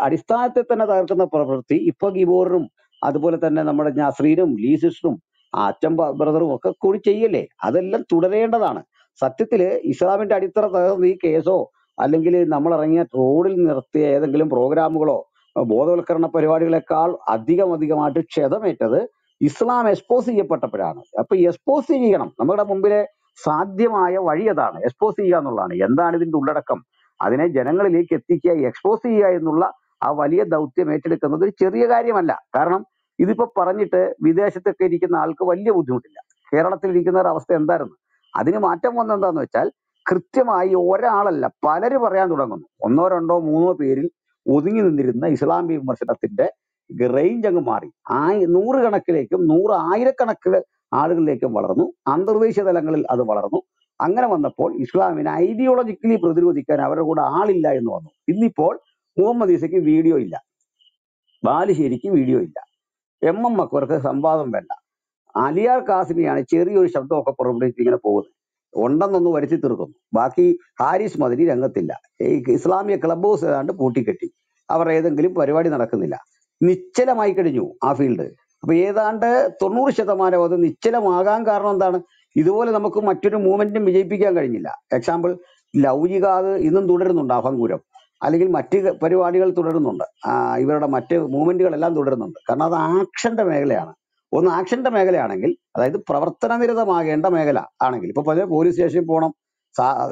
[SPEAKER 2] അടിസ്ഥാനത്തെ തന്നെ തകർക്കുന്ന പ്രവൃത്തി ഇപ്പൊ ഗിബോറിനും അതുപോലെ തന്നെ നമ്മുടെ നസ്രീനും ലീസിസ്റ്റും അച്ഛൻ ബ്രദറും ഒക്കെ കൂടി ചെയ്യല്ലേ? അതെല്ലാം തുടരേണ്ടതാണ്. സത്യത്തിൽ ഇസ്ലാമിന്റെ അടിത്തറ തകർന്ന് ഈ കേസോ അല്ലെങ്കിൽ നമ്മൾ ഇറങ്ങിയ റോഡിൽ നിർത്തിയ ഏതെങ്കിലും പ്രോഗ്രാമുകളോ ബോധവൽക്കരണ പരിപാടികളെക്കാൾ അധികം അധികമായിട്ട് ക്ഷതമേറ്റത് ഇസ്ലാം എക്സ്പോസ് ചെയ്യപ്പെട്ടപ്പോഴാണ്. അപ്പൊ എക്സ്പോസ് ചെയ്യണം. നമ്മുടെ മുമ്പിലെ സാധ്യമായ വഴി അതാണ്. എക്സ്പോസ് ചെയ്യുക എന്നുള്ളതാണ്. എന്താണ് ഇതിന്റെ ഉള്ളടക്കം? അതിനെ ജനങ്ങളിലേക്ക് എത്തിക്കുക എക്സ്പോസ് ചെയ്യുക എന്നുള്ള ആ വലിയ ദൗത്യം ഏറ്റെടുക്കുന്നത് ഒരു ചെറിയ കാര്യമല്ല. കാരണം ഇതിപ്പോ പറഞ്ഞിട്ട് വിദേശത്തൊക്കെ ഇരിക്കുന്ന ആൾക്ക് വലിയ ബുദ്ധിമുട്ടില്ല. കേരളത്തിൽ ഇരിക്കുന്ന ഒരു അവസ്ഥ എന്തായിരുന്നു? അതിന് മാറ്റം വന്നെന്താന്ന് വെച്ചാൽ കൃത്യമായി ഒരാളല്ല പലര് പറയാൻ തുടങ്ങുന്നു. ഒന്നോ രണ്ടോ മൂന്നോ പേരിൽ ഒതുങ്ങി നിന്നിരുന്ന ഇസ്ലാം വിമർശനത്തിന്റെ റേഞ്ച് അങ്ങ് മാറി. ആ നൂറുകണക്കിലേക്കും നൂറ് ആയിരക്കണക്കിന് ആളുകളിലേക്കും വളർന്നു. അന്തർദേശീയ തലങ്ങളിൽ അത് വളർന്നു. അങ്ങനെ വന്നപ്പോൾ ഇസ്ലാമിനെ ഐഡിയോളജിക്കലി പ്രതിരോധിക്കാൻ അവരുടെ കൂടെ ആളില്ല എന്ന് വന്നു. ഇന്നിപ്പോൾ മുഹമ്മദ് ഈസയ്ക്ക് വീഡിയോ ഇല്ല. ബാലുശ്ശേരിക്ക് വീഡിയോ ഇല്ല. എം എം മക്കവർക്ക് സംവാദം വേണ്ട. അലിയാർ കാസിമിയാണ് ചെറിയൊരു ശബ്ദമൊക്കെ പുറപ്പെടുവിച്ച് ഇങ്ങനെ പോകുന്നത്. ഉണ്ടെന്നൊന്ന് വരുത്തി തീർക്കുന്നു. ബാക്കി ഹാരിസ് മദനി രംഗത്തില്ല. ഈ ഇസ്ലാമിക ക്ലബ് ഹൗസ് ഏതാണ്ട് പൂട്ടിക്കെട്ടി. അവർ ഏതെങ്കിലും പരിപാടി നടക്കുന്നില്ല. നിശ്ചലമായി കഴിഞ്ഞു ആ ഫീൽഡ് അപ്പൊ ഏതാണ്ട് തൊണ്ണൂറ് ശതമാനം അത് നിശ്ചലമാകാൻ കാരണം എന്താണ്? ഇതുപോലെ നമുക്ക് മറ്റൊരു മൂവ്മെന്റും വിജയിപ്പിക്കാൻ കഴിഞ്ഞില്ല. എക്സാമ്പിൾ ലൗകികാത് ഇന്നും തുടരുന്നുണ്ട് അഭംഗൂരം അല്ലെങ്കിൽ മറ്റ് പരിപാടികൾ തുടരുന്നുണ്ട്. ഇവരുടെ മറ്റ് മൂവ്മെന്റുകളെല്ലാം തുടരുന്നുണ്ട്. കാരണം അത് ആക്ഷന്റെ മേഖലയാണ്. ഒന്ന് ആക്ഷന്റെ മേഖലയാണെങ്കിൽ അതായത് പ്രവർത്തനനിരതമാകേണ്ട മേഖല ആണെങ്കിൽ. ഇപ്പൊ പല പോലീസ് സ്റ്റേഷനിൽ പോകണം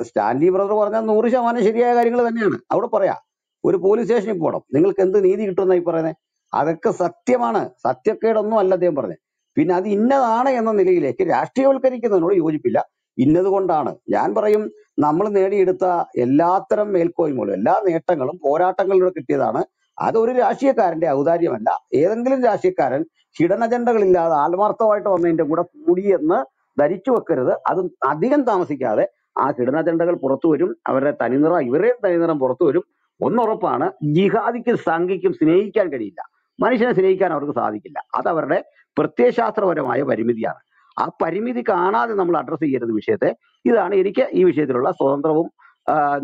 [SPEAKER 2] സ്റ്റാൻലി ബ്രദർ പറഞ്ഞാൽ നൂറ് ശതമാനം ശരിയായ കാര്യങ്ങൾ തന്നെയാണ്. അവിടെ പറയാം ഒരു പോലീസ് സ്റ്റേഷനിൽ പോകണം നിങ്ങൾക്ക് എന്ത് നീതി കിട്ടുമെന്നായി പറയുന്നത് അതൊക്കെ സത്യമാണ്. സത്യക്കേടൊന്നും അല്ല അദ്ദേഹം പറഞ്ഞത് പിന്നെ അത് ഇന്നതാണ് എന്ന നിലയിലേക്ക് രാഷ്ട്രീയവൽക്കരിക്കുന്നതിനോട് യോജിപ്പില്ല. ഇന്നതുകൊണ്ടാണ്. ഞാൻ പറയും നമ്മൾ നേടിയെടുത്ത എല്ലാത്തരം മേൽക്കോയ്മകളും എല്ലാ നേട്ടങ്ങളും പോരാട്ടങ്ങളിലൂടെ കിട്ടിയതാണ്. അത് ഒരു രാഷ്ട്രീയക്കാരന്റെ ഔദാര്യമല്ല. ഏതെങ്കിലും രാഷ്ട്രീയക്കാരൻ ഹിഡൻ അജണ്ടകളില്ലാതെ ആത്മാർത്ഥമായിട്ട് വന്നതിന്റെ കൂടെ കൂടിയെന്ന് ധരിച്ചു വെക്കരുത്. അത് അധികം താമസിക്കാതെ ആ ഹിഡൻ അജണ്ടകൾ പുറത്തു വരും. അവരുടെ തനിനിറ ഇവരുടെയും തനിനിറം പുറത്തു വരും. ഒന്നുറപ്പാണ് ജിഹാദിക്കും സംഘിക്കും സ്നേഹിക്കാൻ കഴിയില്ല. മനുഷ്യനെ സ്നേഹിക്കാൻ അവർക്ക് സാധിക്കില്ല. അത് അവരുടെ പ്രത്യയശാസ്ത്രപരമായ പരിമിതിയാണ്. ആ പരിമിതി കാണാതെ നമ്മൾ അഡ്രസ്സ് ചെയ്യരുത് വിഷയത്തെ. ഇതാണ് എനിക്ക് ഈ വിഷയത്തിലുള്ള സ്വതന്ത്രവും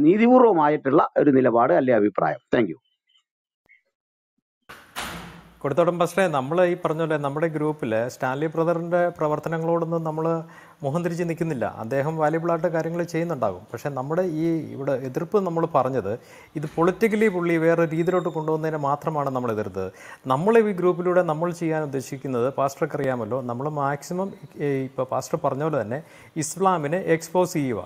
[SPEAKER 2] നീതിപൂർവമായിട്ടുള്ള ഒരു നിലപാട് അല്ലെ അഭിപ്രായം. താങ്ക് യു
[SPEAKER 1] കൊടുത്തോടം പക്ഷേ നമ്മൾ ഈ പറഞ്ഞ പോലെ നമ്മുടെ ഗ്രൂപ്പിൽ സ്റ്റാൻലി ബ്രദറിന്റെ പ്രവർത്തനങ്ങളോടൊന്നും നമ്മൾ മുഖം തിരിച്ച് നിൽക്കുന്നില്ല. അദ്ദേഹം വാല്യബിളായിട്ട് കാര്യങ്ങൾ ചെയ്യുന്നുണ്ടാകും. പക്ഷേ നമ്മുടെ ഈ ഇവിടെ എതിർപ്പ് നമ്മൾ പറഞ്ഞത് ഇത് പൊളിറ്റിക്കലി പുള്ളി വേറെ രീതിയിലോട്ട് കൊണ്ടുവന്നതിനെ മാത്രമാണ് നമ്മൾ എതിർത്തത്. നമ്മൾ ഈ ഗ്രൂപ്പിലൂടെ നമ്മൾ ചെയ്യാൻ ഉദ്ദേശിക്കുന്നത് പാസ്റ്റർക്ക് അറിയാമല്ലോ. നമ്മൾ മാക്സിമം ഇപ്പോൾ പാസ്റ്റർ പറഞ്ഞ പോലെ തന്നെ ഇസ്ലാമിനെ എക്സ്പോസ് ചെയ്യുക.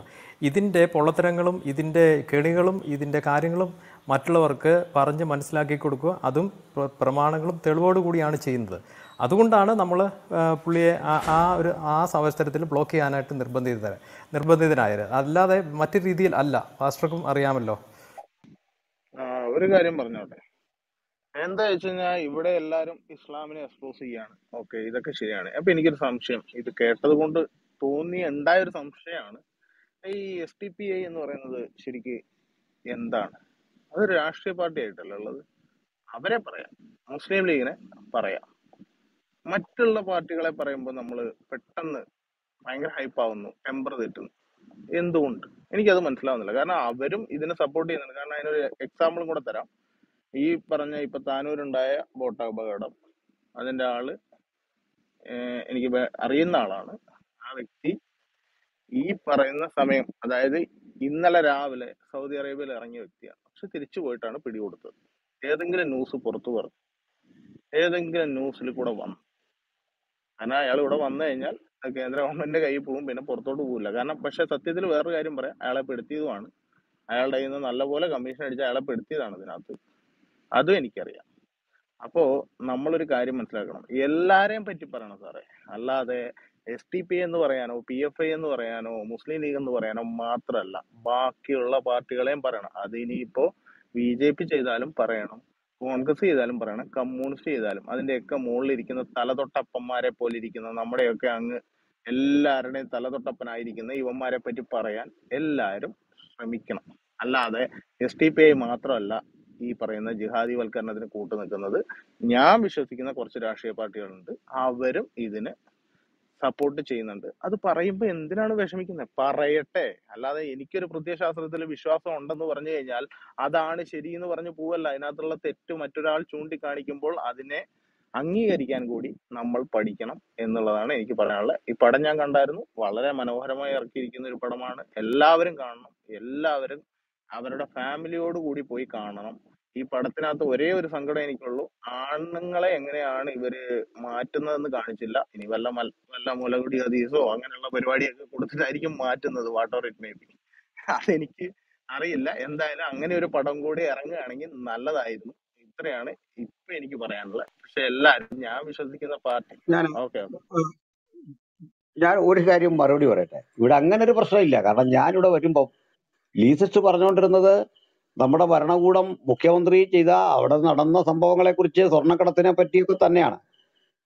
[SPEAKER 1] ഇതിന്റെ പൊള്ളത്തരങ്ങളും ഇതിന്റെ കെണികളും ഇതിന്റെ കാര്യങ്ങളും മറ്റുള്ളവർക്ക് പറഞ്ഞ് മനസ്സിലാക്കി കൊടുക്കുക. അതും പ്രമാണങ്ങളും തെളിവോടുകൂടിയാണ് ചെയ്യുന്നത്. അതുകൊണ്ടാണ് നമ്മൾ പുള്ളിയെ ആ- ഒരു ആ അവസരത്തിൽ ബ്ലോക്ക് ചെയ്യാനായിട്ട് നിർബന്ധിത നിർബന്ധിതനായത് അല്ലാതെ മറ്റു രീതിയിൽ അല്ല. പാസ്റ്റർക്കും അറിയാമല്ലോ.
[SPEAKER 7] ഒരു കാര്യം പറഞ്ഞോട്ടെ. എന്താ വെച്ച് കഴിഞ്ഞാൽ ഇവിടെ എല്ലാരും ഇസ്ലാമിനെ എക്സ്പോസ് ചെയ്യാണ്. ഓക്കെ ഇതൊക്കെ ശരിയാണ്. അപ്പൊ എനിക്കൊരു സംശയം. ഇത് കേട്ടത് കൊണ്ട് തോന്നി ഉണ്ടായ ഒരു സംശയമാണ്. ഈ എസ് ടി പി ഐ എന്ന് പറയുന്നത് ശരിക്ക് എന്താണ്? അതൊരു രാഷ്ട്രീയ പാർട്ടി ആയിട്ടല്ല ഉള്ളത്? അവരെ പറയാം. മുസ്ലിം ലീഗിനെ പറയാം. മറ്റുള്ള പാർട്ടികളെ പറയുമ്പോൾ നമ്മൾ പെട്ടെന്ന് ഭയങ്കര ഹൈപ്പ് ആവുന്നു ടെമ്പർ തെറ്റുന്നു. എന്തുകൊണ്ട്? എനിക്കത് മനസ്സിലാവുന്നില്ല. കാരണം അവരും ഇതിനെ സപ്പോർട്ട് ചെയ്യുന്നുണ്ട്. കാരണം അതിനൊരു എക്സാമ്പിളും കൂടെ തരാം. ഈ പറഞ്ഞ ഇപ്പൊ താനൂരുണ്ടായ ബോട്ട് അപകടം അതിന്റെ ആൾ എനിക്ക് അറിയുന്ന ആളാണ്. ആ വ്യക്തി ഈ പറയുന്ന സമയം അതായത് ഇന്നലെ രാവിലെ സൗദി അറേബ്യയിൽ ഇറങ്ങിയ വ്യക്തിയാണ്. പക്ഷെ തിരിച്ചു പോയിട്ടാണ് പിടികൊടുത്തത്. ഏതെങ്കിലും ന്യൂസ് പുറത്തു പറഞ്ഞു. ഏതെങ്കിലും ന്യൂസിൽ കൂടെ വന്നു. കാരണം അയാൾ ഇവിടെ വന്നു കഴിഞ്ഞാൽ കേന്ദ്ര ഗവൺമെന്റിന്റെ കയ്യിൽ പോകും പിന്നെ പുറത്തോട്ട് പോകില്ല കാരണം പക്ഷെ സത്യത്തിൽ വേറൊരു കാര്യം പറയാം. അയാളെ പെടുത്തിയതുമാണ്. അയാളുടെ കയ്യിൽ നിന്ന് നല്ലപോലെ കമ്മീഷൻ അടിച്ച് അയാളെ പെടുത്തിയതാണ് ഇതിനകത്ത്. അതും എനിക്കറിയാം. അപ്പോ നമ്മളൊരു കാര്യം മനസ്സിലാക്കണം. എല്ലാരെയും പറ്റി പറയണം സാറേ. അല്ലാതെ എസ് ടി പി എന്ന് പറയാനോ പി എഫ് ഐ എന്ന് പറയാനോ മുസ്ലിം ലീഗ് എന്ന് പറയാനോ മാത്രമല്ല ബാക്കിയുള്ള പാർട്ടികളെയും പറയണം. അത് ഇനിയിപ്പോ ബി ജെ പി ചെയ്താലും പറയണം. കോൺഗ്രസ് ചെയ്താലും പറയണം കമ്മ്യൂണിസ്റ്റ് ചെയ്താലും അതിന്റെയൊക്കെ മുകളിൽ ഇരിക്കുന്ന തലതൊട്ടപ്പന്മാരെ പോലെ ഇരിക്കുന്ന നമ്മുടെയൊക്കെ അങ്ങ് എല്ലാവരുടെയും തലതൊട്ടപ്പനായിരിക്കുന്ന ഇവന്മാരെ പറ്റി പറയാൻ എല്ലാവരും ശ്രമിക്കണം. അല്ലാതെ എസ് ടി പി ഐ മാത്രമല്ല ഈ പറയുന്ന ജിഹാദിവൽക്കരണത്തിന് കൂട്ടു നിൽക്കുന്നത് ഞാൻ വിശ്വസിക്കുന്ന കുറച്ച് രാഷ്ട്രീയ പാർട്ടികളുണ്ട്. അവരും ഇതിന് സപ്പോർട്ട് ചെയ്യുന്നുണ്ട്. അത് പറയുമ്പോൾ എന്തിനാണ് വിഷമിക്കുന്നത്? പറയട്ടെ. അല്ലാതെ എനിക്കൊരു പ്രത്യയശാസ്ത്രത്തിൽ വിശ്വാസം ഉണ്ടെന്ന് പറഞ്ഞു കഴിഞ്ഞാൽ അതാണ് ശരി എന്ന് പറഞ്ഞു പോവല്ല. അതിനകത്തുള്ള തെറ്റ് മറ്റൊരാൾ ചൂണ്ടിക്കാണിക്കുമ്പോൾ അതിനെ അംഗീകരിക്കാൻ കൂടി നമ്മൾ പഠിക്കണം എന്നുള്ളതാണ് എനിക്ക് പറയാനുള്ളത്. ഈ പടം ഞാൻ കണ്ടായിരുന്നു. വളരെ മനോഹരമായി ഇറക്കിയിരിക്കുന്ന ഒരു പടമാണ്. എല്ലാവരും കാണണം. എല്ലാവരും അവരുടെ ഫാമിലിയോട് കൂടി പോയി കാണണം. ഈ പടത്തിനകത്ത് ഒരേ ഒരു സങ്കടം എനിക്കുള്ളൂ. ആണുങ്ങളെ എങ്ങനെയാണ് ഇവർ മാറ്റുന്നതെന്ന് കാണിച്ചില്ല. ഇനി വല്ല മൽ വല്ല മുലകുടി അതീസോ അങ്ങനെയുള്ള പരിപാടിയൊക്കെ കൊടുത്തിട്ടായിരിക്കും മാറ്റുന്നത് വാട്ട് ഇറ്റ് മേ ബി. അതെനിക്ക് അറിയില്ല. എന്തായാലും അങ്ങനെ ഒരു പടം കൂടി ഇറങ്ങുകയാണെങ്കിൽ നല്ലതായിരുന്നു. ഇത്രയാണ് ഇപ്പൊ എനിക്ക് പറയാനുള്ളത്. പക്ഷെ എല്ലാരും ഞാൻ വിശ്വസിക്കുന്ന പാർട്ടി. ഓക്കെ
[SPEAKER 2] ഞാൻ ഒരു കാര്യം മറുപടി പറയട്ടെ? ഇവിടെ അങ്ങനെ ഒരു പ്രശ്നമില്ല. കാരണം ഞാനിവിടെ വരുമ്പോ ലീസിസ്റ്റ് പറഞ്ഞുകൊണ്ടിരുന്നത് നമ്മുടെ ഭരണകൂടം മുഖ്യമന്ത്രി ചെയ്ത അവിടെ നടന്ന സംഭവങ്ങളെ കുറിച്ച് സ്വർണക്കടത്തിനെ പറ്റിയൊക്കെ തന്നെയാണ്.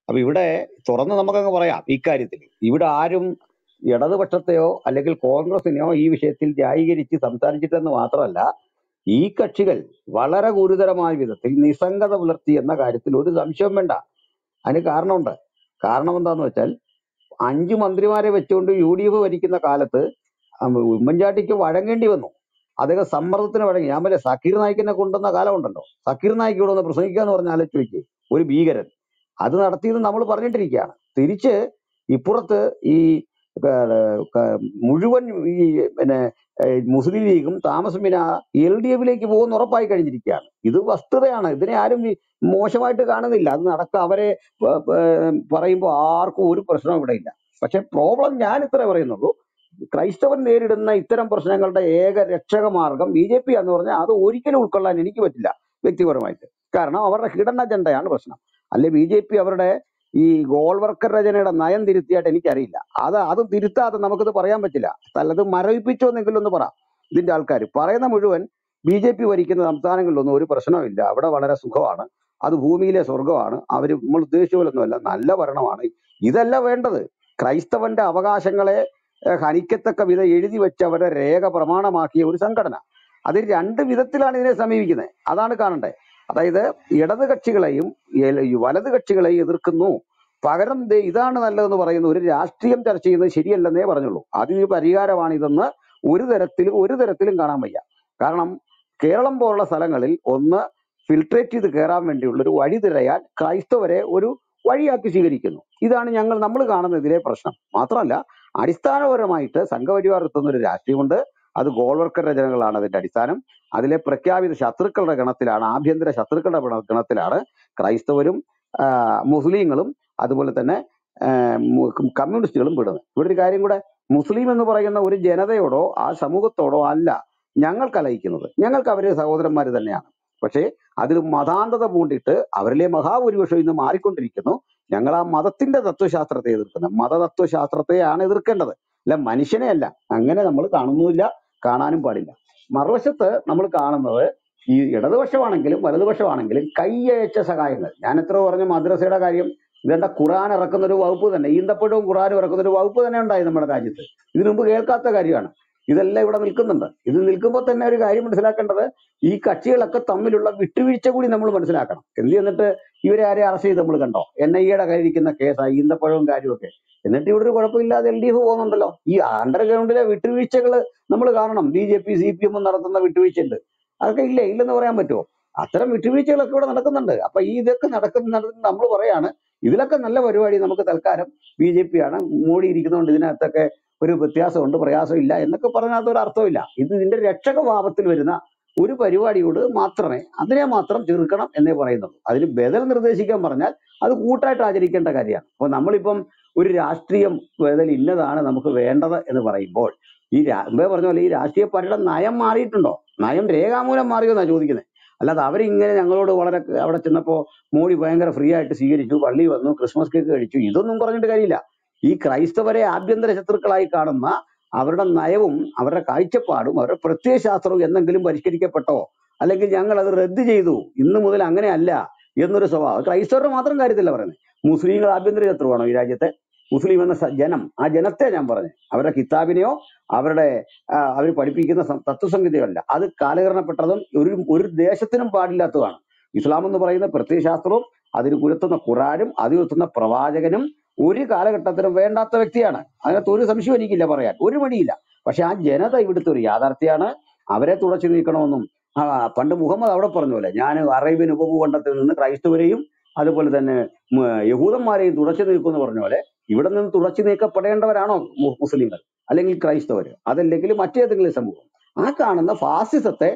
[SPEAKER 2] അപ്പൊ ഇവിടെ തുറന്ന് നമുക്കങ്ങ് പറയാം ഇക്കാര്യത്തിൽ ഇവിടെ ആരും ഇടതുപക്ഷത്തെയോ അല്ലെങ്കിൽ കോൺഗ്രസിനെയോ ഈ വിഷയത്തിൽ ന്യായീകരിച്ച് സംസാരിച്ചിട്ടെന്ന് മാത്രമല്ല ഈ കക്ഷികൾ വളരെ ഗുരുതരമായ വിധത്തിൽ നിസ്സംഗത പുലർത്തി എന്ന കാര്യത്തിൽ ഒരു സംശയം വേണ്ട. അതിന് കാരണമുണ്ട്. കാരണം എന്താന്ന് വെച്ചാൽ അഞ്ച് മന്ത്രിമാരെ വെച്ചുകൊണ്ട് യു ഡി എഫ് ഭരിക്കുന്ന കാലത്ത് ഉമ്മൻചാണ്ടിക്ക് വഴങ്ങേണ്ടി വന്നു. അദ്ദേഹം സമ്മർദ്ദത്തിന് വഴങ്ങി. ഞാൻ പറയാം സക്കീർ നായിക്കിനെ കൊണ്ടുവന്ന കാലമുണ്ടല്ലോ സക്കീർ നായിക്ക് ഇവിടെ ഒന്ന് പ്രസംഗിക്കുക എന്ന് പറഞ്ഞ ആലോചിച്ച് ഒരു ഭീകരൻ. അത് നടത്തിയത് നമ്മൾ പറഞ്ഞിട്ടിരിക്കുകയാണ്. തിരിച്ച് ഇപ്പുറത്ത് ഈ മുഴുവൻ ഈ പിന്നെ മുസ്ലിം ലീഗും താമസം പിന്നെ എൽ ഡി എഫിലേക്ക് പോകുന്ന ഉറപ്പായി കഴിഞ്ഞിരിക്കുകയാണ്. ഇത് വസ്തുതയാണ്. ഇതിനെ ആരും മോശമായിട്ട് കാണുന്നില്ല. അത് നടക്ക അവരെ പറയുമ്പോൾ ആർക്കും ഒരു പ്രശ്നവും ഇവിടെ ഇല്ല. പക്ഷെ പ്രോബ്ലം ഞാൻ ഇത്ര പറയുന്നുള്ളൂ. ക്രൈസ്തവൻ നേരിടുന്ന ഇത്തരം പ്രശ്നങ്ങളുടെ ഏക രക്ഷക മാർഗം ബി ജെ പി എന്ന് പറഞ്ഞാൽ അത് ഒരിക്കലും ഉൾക്കൊള്ളാൻ എനിക്ക് പറ്റില്ല വ്യക്തിപരമായിട്ട്. കാരണം അവരുടെ ഹിഡൻ അജണ്ടയാണ് പ്രശ്നം. അല്ലെ ബി ജെ പി അവരുടെ ഈ ഗോൾ വർക്കർ രചനയുടെ നയം തിരുത്തിയായിട്ട് എനിക്കറിയില്ല. അത് അത് തിരുത്താതെ നമുക്കത് പറയാൻ പറ്റില്ല. അല്ലത് മരവിപ്പിച്ചോ എന്നെങ്കിലും ഒന്ന് പറ. ഇതിന്റെ ആൾക്കാർ പറയുന്ന മുഴുവൻ ബി ജെ പി ഭരിക്കുന്ന സംസ്ഥാനങ്ങളിലൊന്നും ഒരു പ്രശ്നമില്ല അവിടെ വളരെ സുഖമാണ്. അത് ഭൂമിയിലെ സ്വർഗമാണ് അവർ നമ്മൾ ഉദ്ദേശിച്ച പോലൊന്നുമല്ല. നല്ല ഭരണമാണ്. ഇതല്ല വേണ്ടത്. ക്രൈസ്തവന്റെ അവകാശങ്ങളെ ഹനിക്കത്തക്ക വിധ എഴുതി വെച്ച് രേഖ പ്രമാണമാക്കിയ ഒരു സംഘടന. അത് രണ്ട് വിധത്തിലാണ് ഇതിനെ സമീപിക്കുന്നത്. അതാണ് കാണണ്ടേ. അതായത് ഇടത് കക്ഷികളെയും വലത് കക്ഷികളെയും എതിർക്കുന്നു. പകരം ദേ ഇതാണ് നല്ലതെന്ന് പറയുന്ന ഒരു രാഷ്ട്രീയം ചർച്ച ചെയ്യുന്നത് ശരിയല്ലെന്നേ പറഞ്ഞുള്ളൂ. അതിന് പരിഹാരമാണ് ഇതെന്ന് ഒരു തരത്തിലും ഒരു തരത്തിലും കാണാൻ വയ്യ. കാരണം കേരളം പോലുള്ള സ്ഥലങ്ങളിൽ ഒന്ന് ഫിൽട്രേറ്റ് ചെയ്ത് കയറാൻ വേണ്ടിയുള്ള ഒരു വഴി തിരയാൻ ക്രൈസ്തവരെ ഒരു വഴിയാക്കി സ്വീകരിക്കുന്നു. ഇതാണ് ഞങ്ങൾ നമ്മൾ കാണുന്ന ഇതിലെ പ്രശ്നം. മാത്രമല്ല അടിസ്ഥാനപരമായിട്ട് സംഘപരിവാർ എത്തുന്ന ഒരു രാഷ്ട്രീയമുണ്ട്. അത് ഗോൾവർക്കർ രചനകളാണ് അതിന്റെ അടിസ്ഥാനം. അതിലെ പ്രഖ്യാപിത ശത്രുക്കളുടെ ഗണത്തിലാണ് ആഭ്യന്തര ശത്രുക്കളുടെ ഗണത്തിലാണ് ക്രൈസ്തവരും മുസ്ലിങ്ങളും അതുപോലെ തന്നെ കമ്മ്യൂണിസ്റ്റുകളും പെടുന്നത്. ഇവിടെ ഒരു കാര്യം കൂടെ മുസ്ലിം എന്ന് പറയുന്ന ഒരു ജനതയോടോ ആ സമൂഹത്തോടോ അല്ല ഞങ്ങൾ കലഹിക്കുന്നത് ഞങ്ങൾക്ക് അവരെ സഹോദരന്മാർ തന്നെയാണ്. പക്ഷേ അതിൽ മതാന്തത പൂണ്ടിട്ട് അവരിലെ മഹാഭൂരിപക്ഷം ഇന്ന് മാറിക്കൊണ്ടിരിക്കുന്നു. ഞങ്ങൾ ആ മതത്തിന്റെ തത്വശാസ്ത്രത്തെ എതിർക്കുന്നത് മതതത്വശാസ്ത്രത്തെയാണ് എതിർക്കേണ്ടത്. അല്ല മനുഷ്യനെ അല്ല അങ്ങനെ നമ്മൾ കാണുന്നുമില്ല കാണാനും പാടില്ല. മറുവശത്ത് നമ്മൾ കാണുന്നത് ഈ ഇടതുപക്ഷമാണെങ്കിലും വലതുപക്ഷമാണെങ്കിലും കൈയയച്ച സഹായങ്ങൾ. ഞാൻ എത്ര പറഞ്ഞ മദ്രസയുടെ കാര്യം ഇതേണ്ട ഖുറാൻ ഇറക്കുന്ന ഒരു വകുപ്പ് തന്നെ ഈന്തപ്പഴവും ഖുറാനും ഇറക്കുന്ന ഒരു വകുപ്പ് തന്നെ ഉണ്ടായി നമ്മുടെ രാജ്യത്ത്. ഇതിനു മുമ്പ് കേൾക്കാത്ത കാര്യമാണ്. ഇതെല്ലാം ഇവിടെ നിൽക്കുന്നുണ്ട്. ഇത് നിൽക്കുമ്പോൾ തന്നെ ഒരു കാര്യം മനസ്സിലാക്കേണ്ടത് ഈ കക്ഷികളൊക്കെ തമ്മിലുള്ള വിട്ടുവീഴ്ച കൂടി നമ്മൾ മനസ്സിലാക്കണം. എന്ത് എന്നിട്ട് ഇവരെ ആരെ അറസ്റ്റ് ചെയ്ത് നമ്മൾ കണ്ടോ? എൻ ഐ എയുടെ കയ്യിരിക്കുന്ന കേസായി ഈന്തപ്പഴവും കാര്യമൊക്കെ എന്നിട്ട് ഇവിടെ ഒരു കുഴപ്പമില്ലാതെ എൽ ഡി എഫ് പോകുന്നുണ്ടല്ലോ. ഈ അണ്ടർഗ്രൗണ്ടിലെ വിട്ടുവീഴ്ചകൾ നമ്മൾ കാണണം. B J P C P M നടത്തുന്ന വിട്ടുവീഴ്ചയുണ്ട്. അതൊക്കെ ഇല്ലേ? ഇല്ലെന്ന് പറയാൻ പറ്റുമോ? അത്തരം വിട്ടുവീഴ്ചകളൊക്കെ ഇവിടെ നടക്കുന്നുണ്ട്. അപ്പൊ ഈ ഇതൊക്കെ നടക്കുന്ന നമ്മൾ പറയാണ് ഇതിലൊക്കെ നല്ല പരിപാടി നമുക്ക് തൽക്കാലം ബി ജെ പി ആണ്. മോഡി ഇരിക്കുന്നതുകൊണ്ട് ഇതിനകത്തൊക്കെ ഒരു വ്യത്യാസമുണ്ട് പ്രയാസമില്ല എന്നൊക്കെ പറഞ്ഞാൽ ഒരു അർത്ഥമില്ല ഇത് ഇതിന്റെ രക്ഷകഭാവത്തിൽ വരുന്ന ഒരു പരിപാടിയോട് മാത്രമേ അതിനെ മാത്രം ചെറുക്കണം എന്നേ പറയുന്നുള്ളൂ. അതിന് ബദൽ നിർദ്ദേശിക്കാൻ പറഞ്ഞാൽ അത് കൂട്ടായിട്ട് ആചരിക്കേണ്ട കാര്യമാണ്. അപ്പൊ നമ്മളിപ്പം ഒരു രാഷ്ട്രീയം ബദൽ ഇന്നതാണ് നമുക്ക് വേണ്ടത് എന്ന് പറയുമ്പോൾ ഈ മുമ്പേ പറഞ്ഞ പോലെ ഈ രാഷ്ട്രീയ പാർട്ടിയുടെ നയം മാറിയിട്ടുണ്ടോ? നയം രേഖാമൂലം മാറിയോ എന്നാണ് ചോദിക്കുന്നത് അല്ലാതെ അവരിങ്ങനെ ഞങ്ങളോട് വളരെ അവിടെ ചെന്നപ്പോ മോഡി ഭയങ്കര ഫ്രീ ആയിട്ട് സ്വീകരിച്ചു പള്ളി വന്നു ക്രിസ്മസ് കേക്ക് കഴിച്ചു ഇതൊന്നും പറഞ്ഞിട്ട് കാര്യമില്ല. ഈ ക്രൈസ്തവരെ ആഭ്യന്തര ശത്രുക്കളായി കാണുന്ന അവരുടെ നയവും അവരുടെ കാഴ്ചപ്പാടും അവരുടെ പ്രത്യയശാസ്ത്രവും എന്തെങ്കിലും പരിഷ്കരിക്കപ്പെട്ടോ? അല്ലെങ്കിൽ ഞങ്ങൾ അത് റദ്ദ് ചെയ്തു. ഇന്ന് മുതൽ അങ്ങനെയല്ല എന്നൊരു സ്വഭാവം. ക്രൈസ്തവരുടെ മാത്രം കാര്യത്തില്ല പറയുന്നത്. മുസ്ലിങ്ങൾ ആഭ്യന്തര ശത്രുവാണോ ഈ രാജ്യത്തെ? മുസ്ലിം എന്ന ജനം ആ ജനത്തെ ഞാൻ പറഞ്ഞു അവരുടെ കിതാബിനെയോ അവരുടെ അവർ പഠിപ്പിക്കുന്ന തത്വസംഗതികളല്ല അത് കാലഹരണപ്പെട്ടതും ഒരു ഒരു ദേശത്തിനും പാടില്ലാത്തതാണ് ഇസ്ലാം എന്ന് പറയുന്ന പ്രത്യയശാസ്ത്രവും അതിന് കുരുത്തുന്ന ഖുറാനും അതിൽ കുരുത്തുന്ന പ്രവാചകനും ഒരു കാലഘട്ടത്തിലും വേണ്ടാത്ത വ്യക്തിയാണ്. അതിനകത്ത് ഒരു സംശയം എനിക്കില്ല പറയാൻ. ഒരു മടിയില്ല. പക്ഷെ ആ ജനത ഇവിടുത്തെ ഒരു യാഥാർത്ഥ്യമാണ് അവരെ തുടച്ചു നീക്കണമെന്നും പണ്ട് മുഹമ്മദ് അവിടെ പറഞ്ഞ പോലെ ഞാൻ അറേബ്യൻ ഉപഭൂഖണ്ഡത്തിൽ നിന്ന് ക്രൈസ്തവരെയും അതുപോലെ തന്നെ യഹൂദന്മാരെയും തുടച്ചു നീക്കുമെന്ന് പറഞ്ഞ പോലെ ഇവിടെ നിന്ന് തുടച്ചു നീക്കപ്പെടേണ്ടവരാണോ മുസ്ലിങ്ങൾ? അല്ലെങ്കിൽ ക്രൈസ്തവർ? അതല്ലെങ്കിൽ മറ്റേതെങ്കിലും സമൂഹം? ആ കാണുന്ന ഫാസിസത്തെ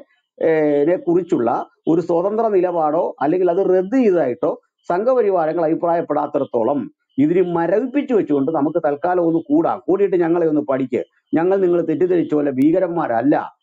[SPEAKER 2] കുറിച്ചുള്ള ഒരു സ്വതന്ത്ര നിലപാടോ അല്ലെങ്കിൽ അത് റദ്ദ് ചെയ്തതായിട്ടോ സംഘപരിവാരങ്ങൾ അഭിപ്രായപ്പെടാത്തിടത്തോളം ഇതിന് മരവിപ്പിച്ചു വെച്ചുകൊണ്ട് നമുക്ക് തൽക്കാലം ഒന്ന് കൂടാം. കൂടിയിട്ട് ഞങ്ങളെ ഒന്ന് പഠിക്ക്. ഞങ്ങൾ നിങ്ങൾ തെറ്റിദ്ധരിച്ച പോലെ ഭീകരന്മാരല്ല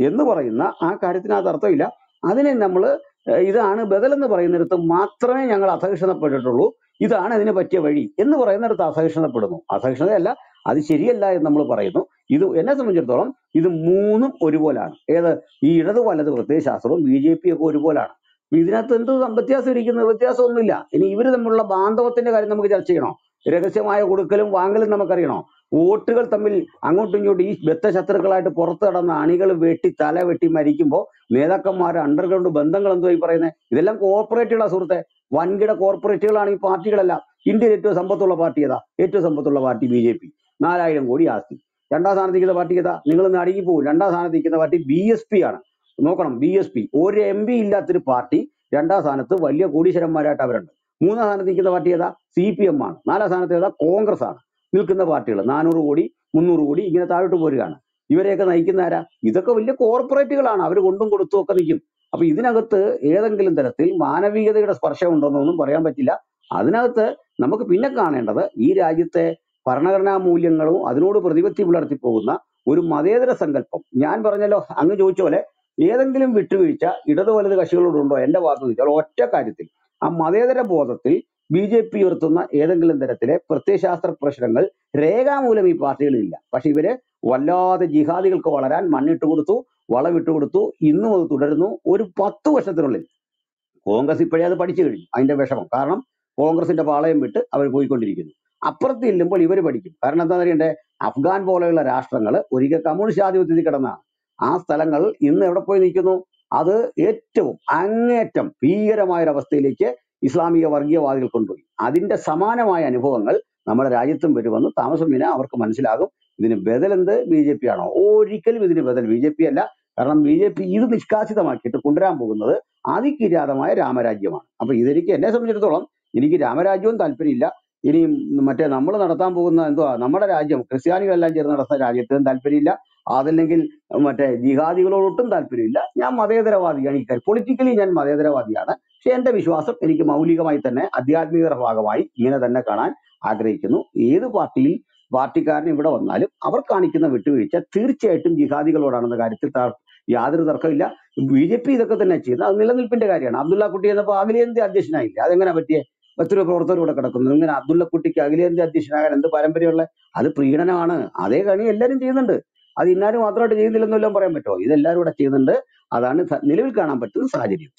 [SPEAKER 2] എന്ന് പറയുന്ന ആ കാര്യത്തിനകത്ത് അർത്ഥമില്ല. അതിനെ നമ്മൾ ഇതാണ് ബദൽ എന്ന് പറയുന്നിടത്ത് മാത്രമേ ഞങ്ങൾ അസഹിഷ്ണപ്പെട്ടിട്ടുള്ളൂ ഇതാണ് അതിന് പറ്റിയ വഴി എന്ന് പറയുന്നിടത്ത് അസഹിഷ്ണുതപ്പെടുന്നു. അസഹിഷ്ണുതയല്ല അത് ശരിയല്ല എന്ന് നമ്മൾ പറയുന്നു. ഇത് എന്നെ സംബന്ധിച്ചിടത്തോളം ഇത് മൂന്നും ഒരുപോലാണ്. ഏത്? ഈ ഇടത് വലത് പ്രത്യയശാസ്ത്രവും ബി ജെ പി ഒക്കെ ഒരുപോലാണ്. ഇതിനകത്ത് എന്ത് വ്യത്യാസം ഇരിക്കുന്നത് വ്യത്യാസമൊന്നുമില്ല. ഇനി ഇവർ തമ്മിലുള്ള ബാന്ധവത്തിന്റെ കാര്യം നമുക്ക് ചർച്ച ചെയ്യണോ. രഹസ്യമായ കൊടുക്കലും വാങ്ങലും നമുക്കറിയണോ? വോട്ടുകൾ തമ്മിൽ അങ്ങോട്ടും ഇങ്ങോട്ടും ഈ ബദ്ധശത്രുക്കളായിട്ട് പുറത്ത് കടന്ന അണികൾ വെട്ടി തല വെട്ടി മരിക്കുമ്പോൾ നേതാക്കന്മാർ അണ്ടർഗ്രൗണ്ട് ബന്ധങ്ങൾ എന്തോ ഈ പറയുന്നത് ഇതെല്ലാം കോർപ്പറേറ്റുകളാണ് സുഹൃത്തെ. വൻകിട കോർപ്പറേറ്റുകളാണ് ഈ പാർട്ടികളെല്ലാം. ഇന്ത്യയിൽ ഏറ്റവും സമ്പത്തുള്ള പാർട്ടി ഏതാ? ഏറ്റവും സമ്പത്തുള്ള പാർട്ടി ബി ജെ പി. നാലായിരം കോടി ആസ്തി. രണ്ടാം സ്ഥാനത്ത് നിൽക്കുന്ന പാർട്ടി ഏതാ? നിങ്ങൾ ഇന്ന് അടുങ്ങി പോകും രണ്ടാം സ്ഥാനത്ത് നിൽക്കുന്ന പാർട്ടി ബി എസ് പി ആണ്. നോക്കണം ബി എസ് പി ഒരു എം പി ഇല്ലാത്തൊരു പാർട്ടി രണ്ടാം സ്ഥാനത്ത് വലിയ കോടീശ്വരന്മാരായിട്ട് അവരുണ്ട്. മൂന്നാം സ്ഥാനത്ത് നിൽക്കുന്ന പാർട്ടി ഏതാ? സി പി എം ആണ്. നാലാം സ്ഥാനത്ത് ഏതാ? കോൺഗ്രസ് ആണ്. നിൽക്കുന്ന പാർട്ടികൾ നാനൂറ് കോടി മുന്നൂറ് കോടി ഇങ്ങനെ താഴോട്ട് പോരുകയാണ്. ഇവരെയൊക്കെ നയിക്കുന്ന ആരാ? ഇതൊക്കെ വലിയ കോർപ്പറേറ്റുകളാണ്. അവർ കൊണ്ടും കൊടുത്തും ഒക്കെ നിൽക്കും. അപ്പൊ ഇതിനകത്ത് ഏതെങ്കിലും തരത്തിൽ മാനവികതയുടെ സ്പർശം ഉണ്ടോന്നൊന്നും പറയാൻ പറ്റില്ല. അതിനകത്ത് നമുക്ക് പിന്നെ കാണേണ്ടത് ഈ രാജ്യത്തെ ഭരണഘടനാ മൂല്യങ്ങളും അതിനോട് പ്രതിപത്തി പുലർത്തി പോകുന്ന ഒരു മതേതര സങ്കല്പം. ഞാൻ പറഞ്ഞല്ലോ അങ്ങ് ചോദിച്ച പോലെ ഏതെങ്കിലും വിട്ടുവീഴ്ച ഇടത് വലത് കക്ഷികളോടുണ്ടോ എന്റെ ഭാഗത്ത് ചോദിച്ചാൽ ഒറ്റ കാര്യത്തിൽ. ആ മതേതര ബോധത്തിൽ ബി ജെ പി ഉയർത്തുന്ന ഏതെങ്കിലും തരത്തിലെ പ്രത്യയശാസ്ത്ര പ്രശ്നങ്ങൾ രേഖാമൂലം ഈ പാർട്ടികളിലില്ല. പക്ഷെ ഇവർ വല്ലാതെ ജിഹാദികൾക്ക് വളരാൻ മണ്ണിട്ട് കൊടുത്തു വളമിട്ട് കൊടുത്തു ഇന്നും അത് തുടരുന്നു ഒരു പത്ത് വർഷത്തിനുള്ളിൽ. കോൺഗ്രസ് ഇപ്പോഴേ അത് പഠിച്ചു കഴിഞ്ഞു അതിന്റെ വിഷമം. കാരണം കോൺഗ്രസിന്റെ പാളയം വിട്ട് അവർ പോയിക്കൊണ്ടിരിക്കുന്നു. അപ്പുറത്ത് ഇല്ലുമ്പോൾ ഇവർ പഠിക്കും. കാരണം എന്താ അറിയണ്ടേ അഫ്ഗാൻ പോലെയുള്ള രാഷ്ട്രങ്ങൾ ഒരിക്കൽ കമ്മ്യൂണിസ്റ്റ് ആധിപത്യത്തിൽ കിടന്നതാണ് ആ സ്ഥലങ്ങൾ ഇന്ന് എവിടെ പോയി നിൽക്കുന്നു? അത് ഏറ്റവും അങ്ങേറ്റം ഭീകരമായ ഒരു അവസ്ഥയിലേക്ക് ഇസ്ലാമിക വർഗീയവാദികൾ കൊണ്ടുപോയി. അതിന്റെ സമാനമായ അനുഭവങ്ങൾ നമ്മുടെ രാജ്യത്തും വരുമെന്ന് താമസം പിന്നെ അവർക്ക് മനസ്സിലാകും. ഇതിന് ബദൽ എന്ത്? ബി ജെ പി ആണോ? ഒരിക്കലും ഇതിന് ബദൽ ബി ജെ പി അല്ല. കാരണം ബി ജെ പി ഇത് നിഷ്കാസിതമാക്കിയിട്ട് കൊണ്ടുവരാൻ പോകുന്നത് അതികിരാതമായ രാമരാജ്യമാണ്. അപ്പൊ ഇതെനിക്ക് എന്നെ സംബന്ധിച്ചിടത്തോളം എനിക്ക് രാമരാജ്യവും താല്പര്യമില്ല. ഇനിയും മറ്റേ നമ്മൾ നടത്താൻ പോകുന്ന എന്തുവാ? നമ്മുടെ രാജ്യം ക്രിസ്ത്യാനികളെല്ലാം ചേർന്ന് നടത്തുന്ന രാജ്യത്തിനും താല്പര്യമില്ല. അതല്ലെങ്കിൽ മറ്റേ ജിഹാദികളോടൊട്ടും താല്പര്യമില്ല. ഞാൻ മതേതരവാദിയാണ്. ഈ കാര്യം പൊളിറ്റിക്കലി ഞാൻ മതേതരവാദിയാണ്. പക്ഷെ എന്റെ വിശ്വാസം എനിക്ക് മൗലികമായി തന്നെ ആധ്യാത്മികത ഭാഗമായി ഇങ്ങനെ തന്നെ കാണാൻ ആഗ്രഹിക്കുന്നു. ഏത് പാർട്ടിയിൽ പാർട്ടിക്കാരൻ ഇവിടെ വന്നാലും അവർ കാണിക്കുന്ന വിട്ടുവീഴ്ച തീർച്ചയായിട്ടും ജിഹാദികളോടാണെന്ന കാര്യത്തിൽ യാതൊരു തർക്കമില്ല ബി ജെ പി ഇതൊക്കെ തന്നെ ചെയ്യുന്നത്. അത് നിലനിൽപ്പിന്റെ കാര്യമാണ്. അബ്ദുള്ള കുട്ടി എന്നപ്പോ അഖിലേന്ത്യ അധ്യക്ഷനായില്ല? അതെങ്ങനെ പറ്റിയ? എത്രയോ പ്രവർത്തകർ കൂടെ കിടക്കുന്നു. ഇങ്ങനെ അബ്ദുള്ള കുട്ടിക്ക് അഖിലേന്ത്യ അധ്യക്ഷനാകാൻ എന്ത് പാരമ്പര്യമുള്ള? അത് പ്രീണനമാണ്. അതേ കണി എല്ലാവരും ചെയ്യുന്നുണ്ട്. അത് ഇന്നാരും മാത്രമായിട്ട് ചെയ്യുന്നില്ലെന്നെല്ലാം പറയാൻ പറ്റുമോ? ഇതെല്ലാവരും ഇവിടെ ചെയ്യുന്നുണ്ട്. അതാണ് നിലവിൽ കാണാൻ പറ്റുന്ന സാഹചര്യം.